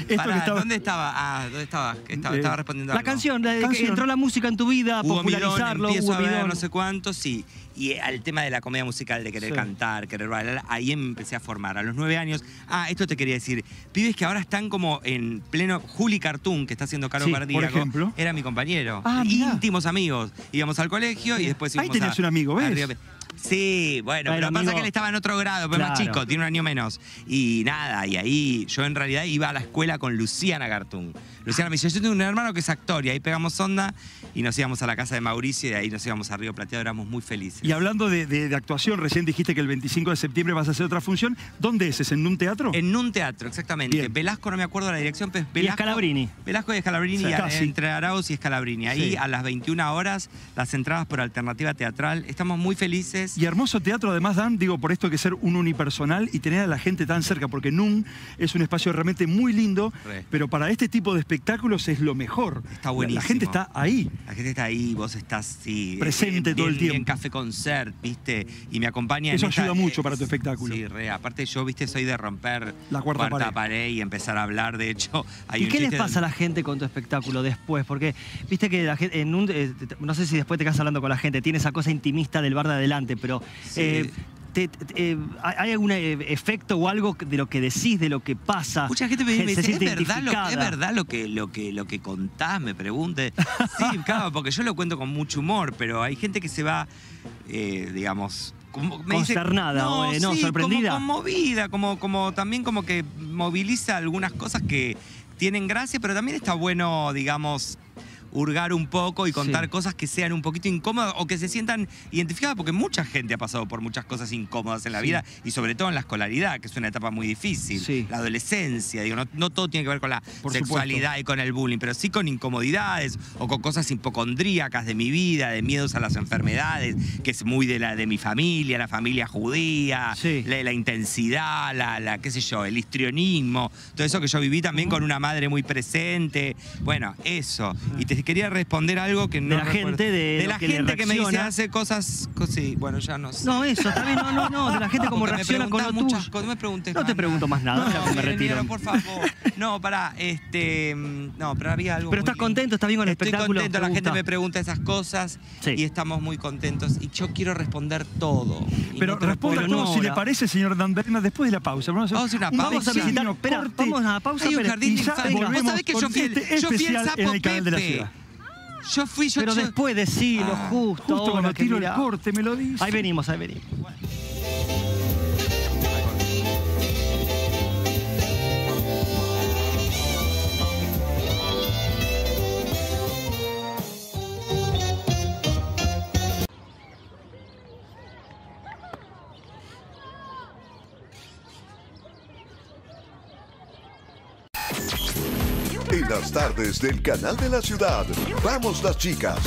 estaba- ¿Dónde estaba? Ah, ¿dónde estaba? Estaba, Eh, estaba respondiendo La algo. canción, la de que Canción. entró la música en tu vida, Hugo popularizarlo, empiezo Hugo a ver no sé cuánto, sí. Y al tema de la comedia musical, de querer Sí. cantar, querer bailar, ahí empecé a formar. A los nueve años, ah, esto te quería decir. Pibes que ahora están como en pleno Juli Cartoon, que está haciendo Caro Sí, por Cardíaco. ejemplo. Era mi compañero. Ah, íntimos amigos. Íbamos al colegio y después Ahí íbamos tenías a- un amigo, ¿ves? Sí, bueno, pero pasa que él estaba en otro grado, pero más chico, tiene un año menos. Y nada, y ahí yo en realidad iba a la escuela con Luciana Gartún. Luciana me dice, yo tengo un hermano que es actor, y ahí pegamos onda y nos íbamos a la casa de Mauricio y de ahí nos íbamos a Río Plateado, éramos muy felices. Y hablando de, de- de actuación, recién dijiste que el 25 de septiembre vas a hacer otra función. ¿Dónde es? ¿Es en un teatro? En un teatro, exactamente. Bien. Velasco, no me acuerdo la dirección, pero es Y Velasco. Scalabrini. Velasco y Scalabrini, Sí, y a- casi. entre Arauz y Scalabrini. Ahí Sí. a las 21 horas, las entradas por alternativa teatral. Estamos muy felices. Y hermoso teatro, además, Dan, digo, por esto hay que ser un unipersonal y tener a la gente tan cerca, porque NUN es un espacio realmente muy lindo, Re. pero para este tipo de espectáculos es lo mejor. Está buenísimo. La, gente está ahí. La gente está ahí, vos estás sí, Presente todo el tiempo. café concert, ¿viste? Y me acompaña Eso en esta- ayuda mucho eh, para tu espectáculo. Sí, re. Aparte yo, ¿viste? Soy de romper La cuarta pared. pared. y empezar a hablar. De hecho, hay ¿Y un qué les pasa a la gente con tu espectáculo después? Porque viste que la gente, en un, eh, no sé si después te quedas hablando con la gente, tiene esa cosa intimista del bar de adelante, pero Sí. eh, te- te- eh, ¿hay algún eh, efecto o algo de lo que decís, de lo que pasa? Mucha gente me, dice, ¿es verdad, lo, identificada?" ¿es verdad lo que, lo, que, lo que contás? Me pregunte. *laughs* Sí, claro, porque yo lo cuento con mucho humor, pero hay gente que se va, eh, digamos... como- me dice- Consternada o, eh, no, sí, sorprendida. Como conmovida, como, como también como que moviliza algunas cosas que tienen gracia, pero también está bueno, digamos, hurgar un poco y contar Sí. cosas que sean un poquito incómodas o que se sientan identificadas, porque mucha gente ha pasado por muchas cosas incómodas en la Sí. vida y sobre todo en la escolaridad, que es una etapa muy difícil. Sí. La adolescencia, digo, no, no todo tiene que ver con la Por sexualidad y con el bullying, pero sí con incomodidades o con cosas hipocondríacas de mi vida, de miedos a las enfermedades, que es muy de la de mi familia, la familia judía, la, la intensidad, la, la, qué sé yo, el histrionismo, todo eso que yo viví también con una madre muy presente. Bueno, eso. Y te quería responder algo que no la recuerdo. gente, de lo la que gente que me dice hace cosas, cos- sí, bueno, ya no sé. No, eso, bien, no, no, no, de la gente *laughs* como Porque me reacciona con lo muchas tuyo. cosas, No me preguntes No te más pregunto más nada, No, ya que me retiro. Niero, por favor. No, pará, este. mm, No, pero había algo. Pero muy estás lindo. contento, estás bien con el Estoy espectáculo. contento, ¿te la gente gusta? me pregunta esas cosas Sí. y estamos muy contentos. Y yo quiero responder todo. Y Pero no te lo responda puedo- todo, no, si le la- parece, señor Dan Berna, después de la pausa. Vamos a Vamos a hacer una un pausa. Vamos a visitar, pequeño espera, corte vamos a la pausa, Hay un pero- jardín y de ya infantes. Vos volvemos sabés que yo con fui, el- este yo fui el especial sapo en el canal de la Pepe. ciudad. Yo fui, yo, Pero yo- después decilo, Ah, justo. Justo ahora cuando tiro el corte, me lo dice. Ahí venimos, ahí venimos. Las tardes del canal de la ciudad, vamos las chicas.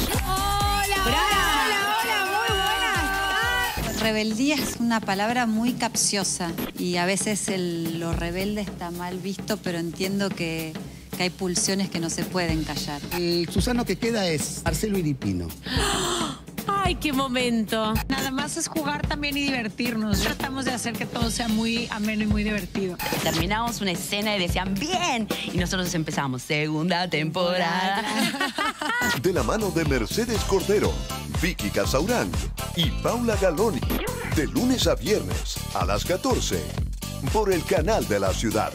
Rebeldía es una palabra muy capciosa y a veces el- lo rebelde está mal visto, pero entiendo que, que hay pulsiones que no se pueden callar. El Susano que queda es Marcelo Iripino. ¡Ay, qué momento! Nada más es jugar también y divertirnos. Tratamos de hacer que todo sea muy ameno y muy divertido. Terminamos una escena y decían ¡bien! Y nosotros empezamos segunda temporada. De la mano de Mercedes Cordero, Vicky Casaurán y Paula Galoni. De lunes a viernes a las 14 por el canal de la ciudad.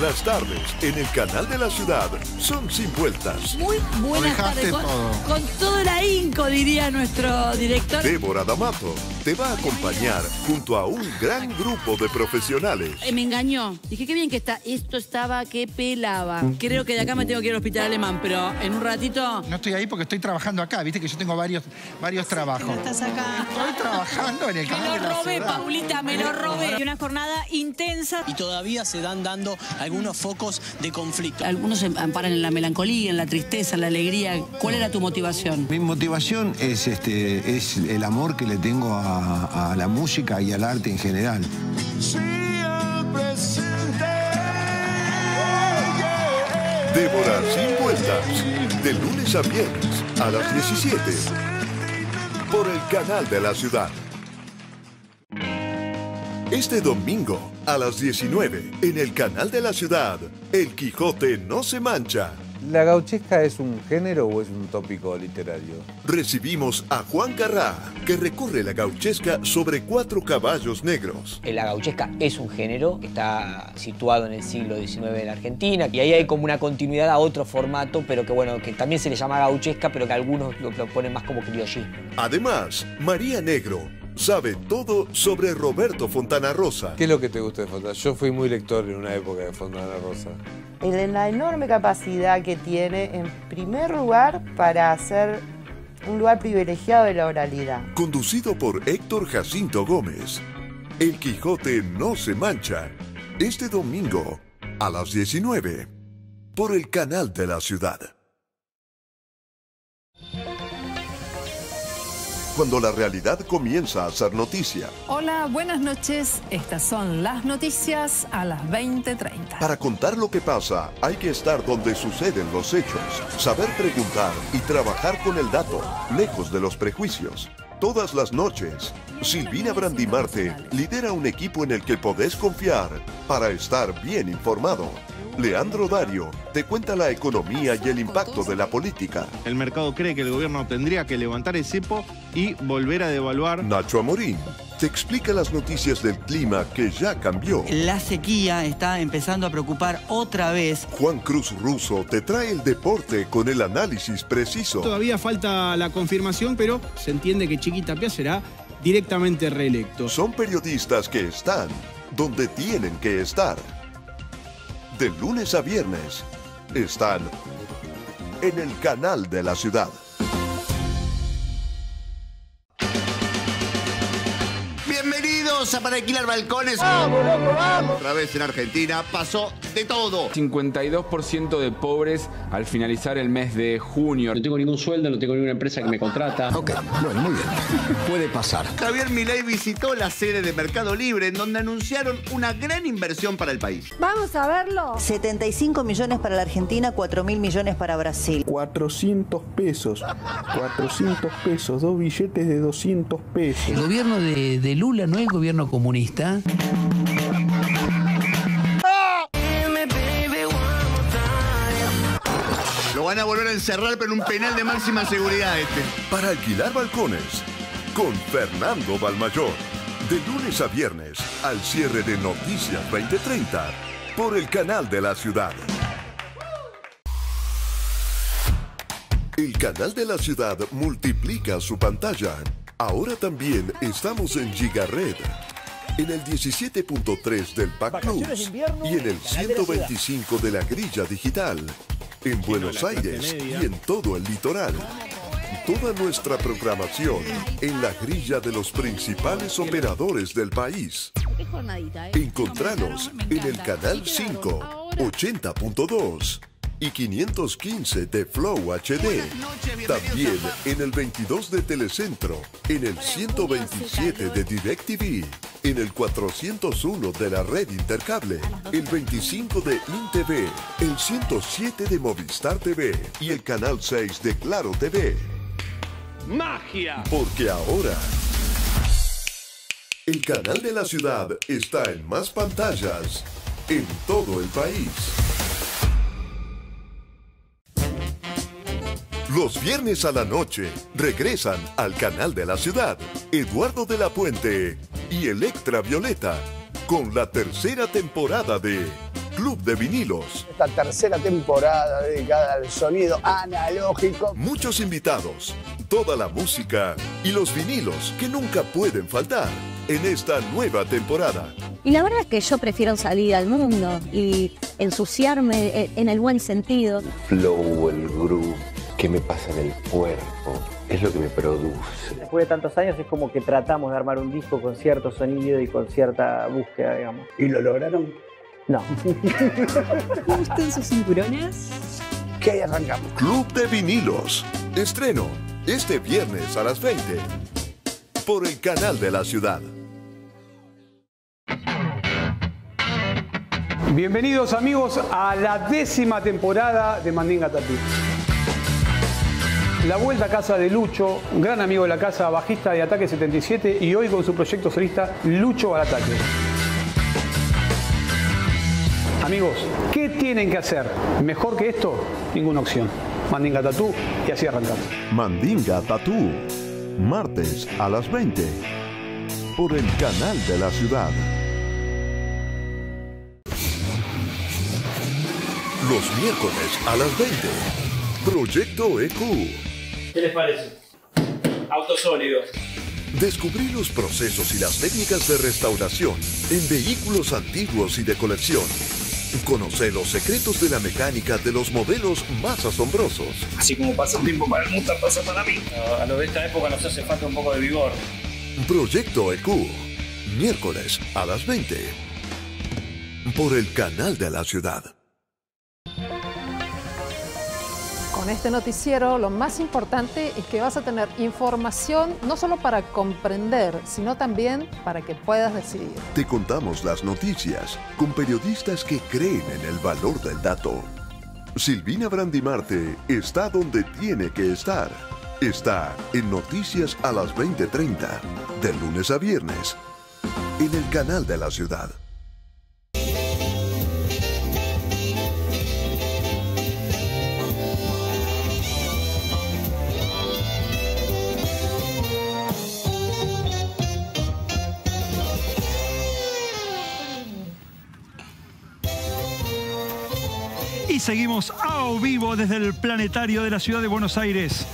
Las tardes en el canal de la ciudad son sin vueltas. Muy buenas tardes. Con, con todo el ahínco, diría nuestro director. Débora D'Amato te va a acompañar junto a un gran grupo de profesionales. Eh, me engañó. Dije, qué bien que está. Esto estaba que pelaba. Creo que de acá me tengo que ir al hospital alemán, pero en un ratito. No estoy ahí porque estoy trabajando acá, viste que yo tengo varios, varios trabajos. Estás acá. Estoy trabajando en el Me canal de lo la robé, ciudad. Paulita, me lo robé. Y una jornada intensa. Y todavía se dan dando algunos focos de conflicto. Algunos se amparan en la melancolía, en la tristeza, en la alegría. ¿Cuál era tu motivación? Mi motivación es, este, es el amor que le tengo a, a la música y al arte en general. Débora sin vueltas. De lunes a viernes a las 17 por el canal de la ciudad. Este domingo a las 19 en el canal de la ciudad, El Quijote no se mancha. ¿La gauchesca es un género o es un tópico literario? Recibimos a Juan Carrá, que recorre la gauchesca sobre cuatro caballos negros. La gauchesca es un género que está situado en el siglo XIX en Argentina y ahí hay como una continuidad a otro formato, pero que bueno, que también se le llama gauchesca, pero que algunos lo, lo ponen más como criollismo. Además, María Negro sabe todo sobre Roberto Fontana Rosa. ¿Qué es lo que te gusta de Fontana? Yo fui muy lector en una época de Fontana Rosa. En la enorme capacidad que tiene, en primer lugar, para hacer un lugar privilegiado de la oralidad. Conducido por Héctor Jacinto Gómez. El Quijote no se mancha. Este domingo a las 19 por el canal de la ciudad. Cuando la realidad comienza a ser noticia. Hola, buenas noches. Estas son las noticias a las 20:30. Para contar lo que pasa, hay que estar donde suceden los hechos, saber preguntar y trabajar con el dato, lejos de los prejuicios. Todas las noches, Silvina Brandimarte lidera un equipo en el que podés confiar para estar bien informado. Leandro Dario te cuenta la economía y el impacto de la política. El mercado cree que el gobierno tendría que levantar el cepo y volver a devaluar. Nacho Amorín te explica las noticias del clima que ya cambió. La sequía está empezando a preocupar otra vez. Juan Cruz Russo te trae el deporte con el análisis preciso. Todavía falta la confirmación, pero se entiende que Chiquitapia será directamente reelecto. Son periodistas que están donde tienen que estar. De lunes a viernes están en el canal de la ciudad. Para Alquilar Balcones. ¡Vamos, loco, vamos! Otra vez en Argentina pasó de todo. 52% de pobres al finalizar el mes de junio. No tengo ningún sueldo, no tengo ninguna empresa que me contrata. Ok, bueno, muy bien. Puede pasar. Javier Milei visitó la sede de Mercado Libre en donde anunciaron una gran inversión para el país. Vamos a verlo. 75 millones para la Argentina, 4 mil millones para Brasil. 400 pesos. 400 pesos. Dos billetes de 200 pesos. El gobierno de, de Lula no es gobierno comunista. Lo van a volver a encerrar, pero en un penal de máxima seguridad este. Para alquilar balcones con Fernando Balmayor. De lunes a viernes al cierre de Noticias 2030 por el canal de la ciudad. El canal de la ciudad multiplica su pantalla. Ahora también estamos en Gigared, en el 17.3 del Pack Plus y en el 125 de la grilla digital, en Buenos Aires y en todo el litoral. Toda nuestra programación en la grilla de los principales operadores del país. Encontranos en el canal 5, 80.2 y 515 de Flow HD. También en el 22 de Telecentro, en el 127 de DirecTV, en el 401 de la red Intercable, el 25 de InTV, el 107 de Movistar TV y el canal 6 de Claro TV. ¡Magia! Porque ahora el canal de la ciudad está en más pantallas en todo el país. Los viernes a la noche regresan al canal de la ciudad Eduardo de la Puente y Electra Violeta con la tercera temporada de Club de Vinilos. Esta tercera temporada dedicada al sonido analógico. Muchos invitados, toda la música y los vinilos que nunca pueden faltar en esta nueva temporada. Y la verdad es que yo prefiero salir al mundo y ensuciarme en el buen sentido. Flow, el groove, qué me pasa en el cuerpo, es lo que me produce. Después de tantos años es como que tratamos de armar un disco con cierto sonido y con cierta búsqueda, digamos. ¿Y lo lograron? No. *laughs* ¿Gustan sus cinturones? ¿Qué ahí arrancamos? Club de Vinilos. Estreno este viernes a las 20 por el canal de la ciudad. Bienvenidos amigos a la décima temporada de Mandinga Tapí. La vuelta a casa de Lucho, un gran amigo de la casa, bajista de Ataque 77 y hoy con su proyecto solista Lucho al Ataque. Amigos, ¿qué tienen que hacer? Mejor que esto, ninguna opción. Mandinga Tatú y así arrancamos. Mandinga Tatú, martes a las 20, por el canal de la ciudad. Los miércoles a las 20, Proyecto EQ. ¿Qué les parece? Auto sólido. Descubrí los procesos y las técnicas de restauración en vehículos antiguos y de colección. Conoce los secretos de la mecánica de los modelos más asombrosos. Así como pasa el tiempo para el Mustang, pasa para mí. A los de esta época nos hace falta un poco de vigor. Proyecto EQ, miércoles a las 20, por el canal de la ciudad. Con este noticiero lo más importante es que vas a tener información no solo para comprender, sino también para que puedas decidir. Te contamos las noticias con periodistas que creen en el valor del dato. Silvina Brandimarte está donde tiene que estar. Está en Noticias a las 20:30, de lunes a viernes, en el canal de la ciudad. Y seguimos a vivo desde el planetario de la ciudad de Buenos Aires.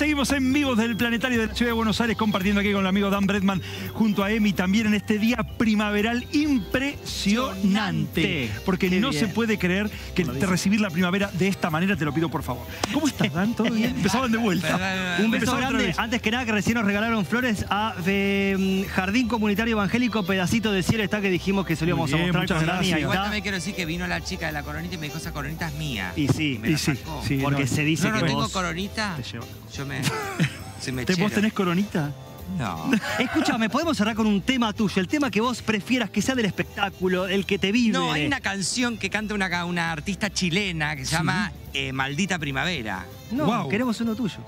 Seguimos en vivo desde el planetario de la ciudad de Buenos Aires, compartiendo aquí con el amigo Dan Bredman junto a Emi también en este día primaveral impresionante. Porque Qué no bien. se puede creer que te recibir la primavera de esta manera, te lo pido por favor. ¿Cómo estás, Dan? ¿Todo bien? Empezaban de vuelta. Un beso grande. Antes que nada, que recién nos regalaron flores a eh, Jardín Comunitario Evangélico Pedacito de Cielo. Está que dijimos que solíamos bien, a mostrar con Dani. Igual también quiero decir que vino la chica de la coronita y me dijo, esa coronita es mía. Y sí, me la sí, sacó. sí, porque no. se dice No, no que tengo vos coronita. te llevo. Yo me... se *laughs* me ¿Te- ¿Vos tenés coronita? No. *laughs* Escúchame, podemos cerrar con un tema tuyo, el tema que vos prefieras que sea del espectáculo, el que te vive. No, hay una canción que canta una, una artista chilena que se llama eh, Maldita Primavera. No, Guau. queremos uno tuyo.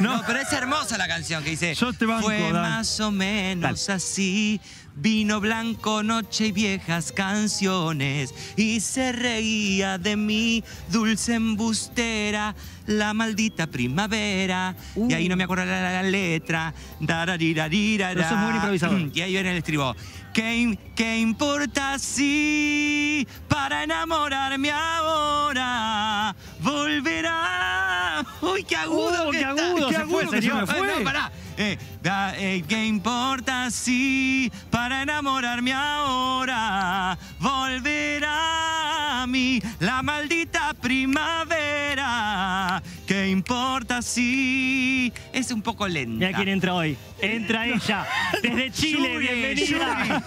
No, pero es hermosa la canción que dice. Yo te banco, Fue Dan. más o menos así. Vino blanco, noche y viejas canciones. Y se reía de mí, dulce embustera, la maldita primavera. Y ahí no me acuerdo la, la- la letra. Pero sos muy buen improvisador. *clears throat* Y ahí viene el estribo. ¿Qué, im- qué importa si para enamorarme ahora volverá? Uy, qué agudo Uh, que qué está. agudo, Qué se fue, agudo que señor. se me fue. No, pará. Eh, da- eh, ¿Qué importa si para enamorarme ahora volverá a mí la maldita primavera? ¿Qué importa si es un poco lenta? Mira quién entra hoy. Entra ella, desde *laughs* Chile, Yuri, bienvenida. Yuri.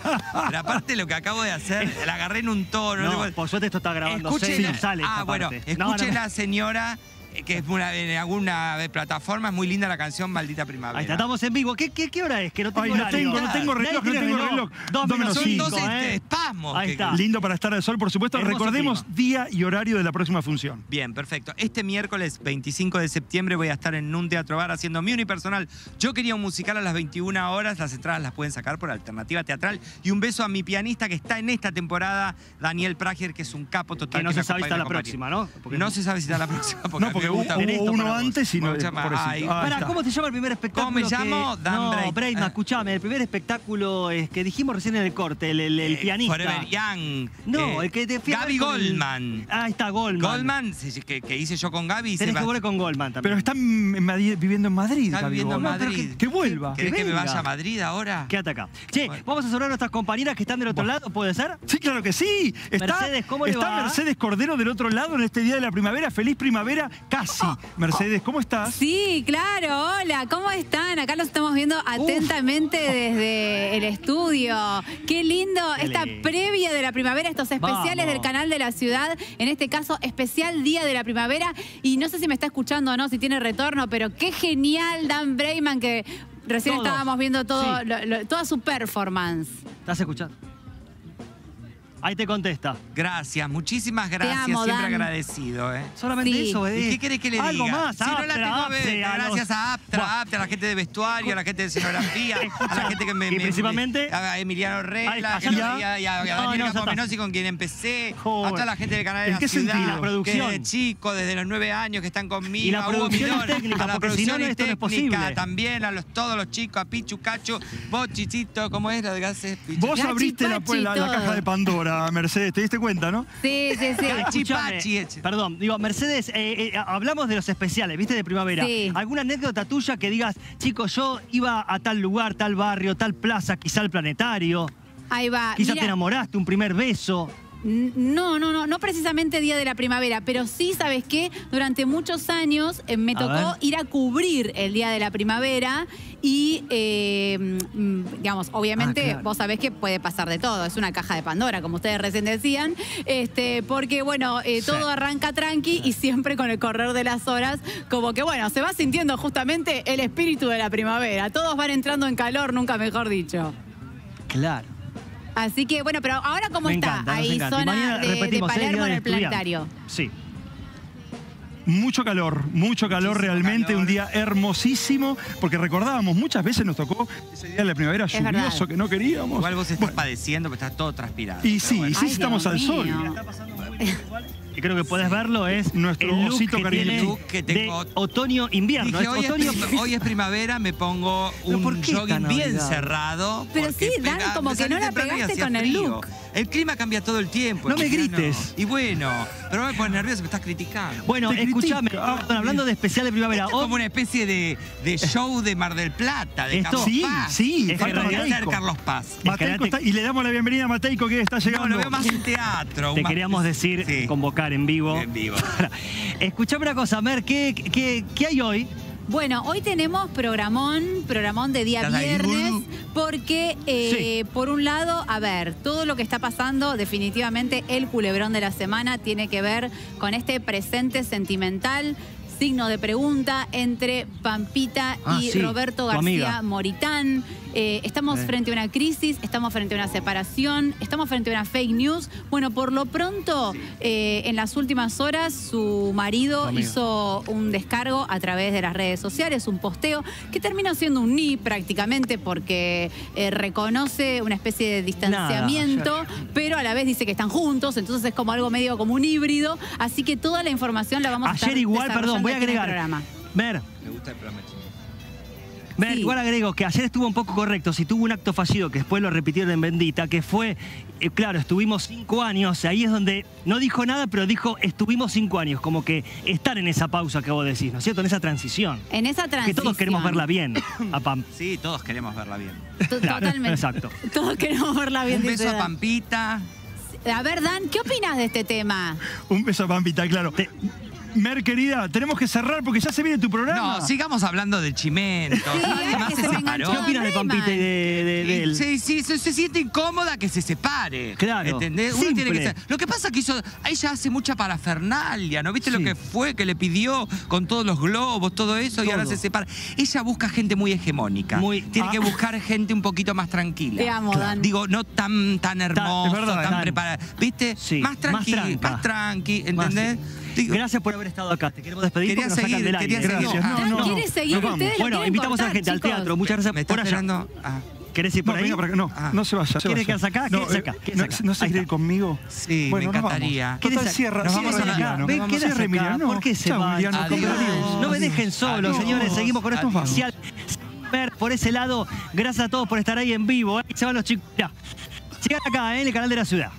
Pero aparte lo que acabo de hacer, la agarré en un tono. No, por suerte esto está grabando. Escuchen, no sale ah, bueno, parte. Escuchen no. la señora, que es una, en alguna plataforma, es muy linda la canción Maldita Primavera. Ahí está, estamos en vivo. ¿Qué, qué, qué hora es? Que no tengo Ay, no horario. tengo, no tengo Nadie reloj, no tengo reloj. Dos Dos menos menos cinco, Son dos ¿eh? espasmos. Ahí que- está. Lindo para estar al sol, por supuesto. Hermoso Recordemos clima. día y horario de la próxima función. Bien, perfecto. Este miércoles 25 de septiembre voy a estar en un teatro bar haciendo mi unipersonal. Yo quería un musical a las 21 horas. Las entradas las pueden sacar por alternativa teatral. Y un beso a mi pianista que está en esta temporada, Daniel Prager, que es un capo total. Que no se sabe si está la próxima. ¿no? Porque- No se sabe si está la próxima. Porque, No, porque me gusta hubo uno para antes y no. ¿Cómo se llama? Pará. ¿cómo se el primer espectáculo? me llamo? que... Dan no. Breitman, Ah. escuchame, el primer espectáculo es que dijimos recién en el corte, el, el- el Eh, pianista. Forever Young. No, Eh, el que te Gaby el- Goldman. Ah, está, Goldman. Goldman, que, que hice yo con Gaby. Tenés que volver con Goldman también. Pero está viviendo en Madrid. Está viviendo en. Madrid. Que, vuelva. ¿Querés que me vaya a Madrid ahora? Quédate acá. Che, vamos a saludar a nuestras compañeras que están del otro lado, ¿puede ser? Sí, claro que sí. Está, Mercedes, ¿cómo le está va? Mercedes Cordero del otro lado en este día de la primavera. Feliz primavera, casi. Mercedes, ¿cómo estás? Sí, claro, hola, ¿cómo están? Acá los estamos viendo atentamente desde el estudio. Qué lindo esta previa de la primavera, estos especiales Vamos. del canal de la ciudad, en este caso especial Día de la Primavera. Y no sé si me está escuchando o no, si tiene retorno, pero qué genial Dan Brayman que recién Todos. estábamos viendo todo, Sí. lo- lo- toda su performance. ¿Estás escuchando? Ahí te contesta. Gracias, muchísimas gracias. amo, Siempre Dan. agradecido, ¿eh? Solamente Sí. eso, ¿eh? ¿Y qué querés que le Algo diga? más, si no la tengo apre be- a los- gracias a Apple. nuestra apta, a la gente de vestuario, a la gente de escenografía, *laughs* a la gente que me... Y me- principalmente- me- a Emiliano Ay, Rela, allá que ya. lo- y a, y a- y a No, Daniel no, ya está. Menossi, con quien empecé, a Joder. toda la gente del canal de ¿En la qué ciudad, sentido? La producción. que desde chico, desde los nueve años que están conmigo, Y la a Hugo producción y Midón, técnica, a la porque si no, producción y esto no es técnica, posible. también a los, todos los chicos, a Pichu, Cacho, vos, Chichito, ¿cómo es la de gases? Pichu? Vos Gachi, abriste la, pachi, la- la todo. caja de Pandora, Mercedes, ¿te diste cuenta, no? Sí, sí, sí. *laughs* Escuchame, pachi, eche. Perdón, digo, Mercedes, eh, eh, hablamos de los especiales, ¿viste? De primavera. Sí. ¿Alguna anécdota tuya que digas, chicos, yo iba a tal lugar, tal barrio, tal plaza, quizá al planetario? Ahí va. Quizá Mira, te enamoraste, un primer beso. No, no, no, no precisamente Día de la Primavera, pero sí, ¿sabes qué? Durante muchos años eh, me tocó ir a cubrir el Día de la Primavera y, eh, mm, digamos, obviamente Ah, claro. vos sabés que puede pasar de todo, es una caja de Pandora, como ustedes recién decían, este, porque, bueno, eh, todo arranca tranqui y siempre con el correr de las horas, como que, bueno, se va sintiendo justamente el espíritu de la primavera, todos van entrando en calor, nunca mejor dicho. Claro. Así que, bueno, pero ahora cómo Me está encanta, ahí, zona de, de. Palermo en el estudiante. planetario. Sí. Mucho calor, mucho calor Muchísimo realmente, calor. un día hermosísimo, porque recordábamos, muchas veces nos tocó ese día de la primavera Es lluvioso verdad. que no queríamos. Igual vos estás padeciendo, porque estás todo transpirado. Y sí, bueno. y sí, Ay, estamos Dios al sol. mío. Y creo que podés verlo, es Nuestro el look osito que cariñoso. tiene Look que tengo- de otoño-invierno. Hoy, otoño es, hoy es primavera, me pongo ¿Pero por un jogging bien cerrado. Pero sí, Dan, pega- como que no la pegaste con el look. El clima cambia todo el tiempo. No me grites. Y bueno, pero me pones nervioso, me estás criticando. Bueno, escúchame, hablando de especial de primavera. Esto es como una especie de, de show de Mar del Plata, de Esto- Carlos Sí, Paz. sí, falta Mateico. Carlos Paz. Mateico está- y le damos la bienvenida a Mateico que está No, llegando. lo veo más en teatro. Te más- queríamos decir, Sí. convocar en vivo. En vivo. *laughs* Escuchame una cosa, Mer, ¿qué, qué, qué hay hoy? Bueno, hoy tenemos programón, programón de día ¿Estás ahí, viernes, porque eh, por un lado, a ver, todo lo que está pasando, definitivamente el culebrón de la semana tiene que ver con este presente sentimental. Signo de pregunta entre Pampita Ah, y sí, Roberto García. Moritán. Eh, estamos Eh. frente a una crisis, estamos frente a una separación, estamos frente a una fake news. Bueno, por lo pronto, eh, en las últimas horas, su marido amiga. hizo un descargo a través de las redes sociales, un posteo, que termina siendo un ni prácticamente porque reconoce una especie de distanciamiento, pero a la vez dice que están juntos, entonces es como algo medio como un híbrido. Así que toda la información la vamos a estar Ayer igual, perdón, desarrollando voy a aquí en el agregar. programa. Mer, Me gusta el programa Sí. igual agrego que ayer estuvo un poco correcto. Si tuvo un acto fallido, que después lo repitieron en Bendita, que fue, eh, claro, estuvimos cinco años. Ahí es donde no dijo nada, pero dijo estuvimos cinco años. Como que estar en esa pausa que vos decís, ¿no es cierto? En esa transición. En esa Que transición. todos queremos verla bien, *coughs* a Pam. Sí, todos queremos verla bien. Totalmente. exacto. *laughs* Todos queremos verla bien. Un beso a. Pampita. A ver, Dan, ¿qué opinas de este tema? Un beso a Pampita, claro. Mer, querida, tenemos que cerrar porque ya se viene tu programa. No, sigamos hablando de Chimento. Sí, Nadie más se se separó. ¿Qué opinas de. Pampita y de, de- de él? Sí, sí, se, se siente incómoda que se separe. Claro. ¿Entendés? Uno tiene que ser- Lo que pasa es que hizo, ella hace mucha parafernalia, ¿no viste lo que fue que le pidió con todos los globos, todo eso y ahora se separa? Ella busca gente muy hegemónica. Muy- tiene ah. que buscar gente un poquito más tranquila. Te amo, Dan. Digo, no tan tan hermoso, verdad, tan preparada. ¿Viste? Sí, Más más tranqui, más, tranca. tranqui, Más, ¿entendés? sí. Digo, Gracias por haber estado acá. Te queremos despedir Quería porque nos sacan seguir, del quería aire. seguir. No, seguir, ustedes Bueno, invitamos a la gente al teatro. Muchas gracias ¿Me por estás allá. esperando? Ah. ¿Querés ir por No, ahí? venga para acá. No, Ah. no se vaya. se ¿Quiere vaya. quedarse acá? No, Quédese eh, acá, quédese acá. no se quiere ir conmigo. Sí, bueno, me nos encantaría. Vamos. Total, ¿Quieres- cierra, nos cierra vamos acá? Ven, acá. Emiliano. ¿Por qué se adiós. No me dejen solo, señores. Seguimos con esto especial. Por ese lado, gracias a todos por estar ahí en vivo. ¿eh? Se van los chicos. Sigan acá, ¿eh? en el canal de la ciudad.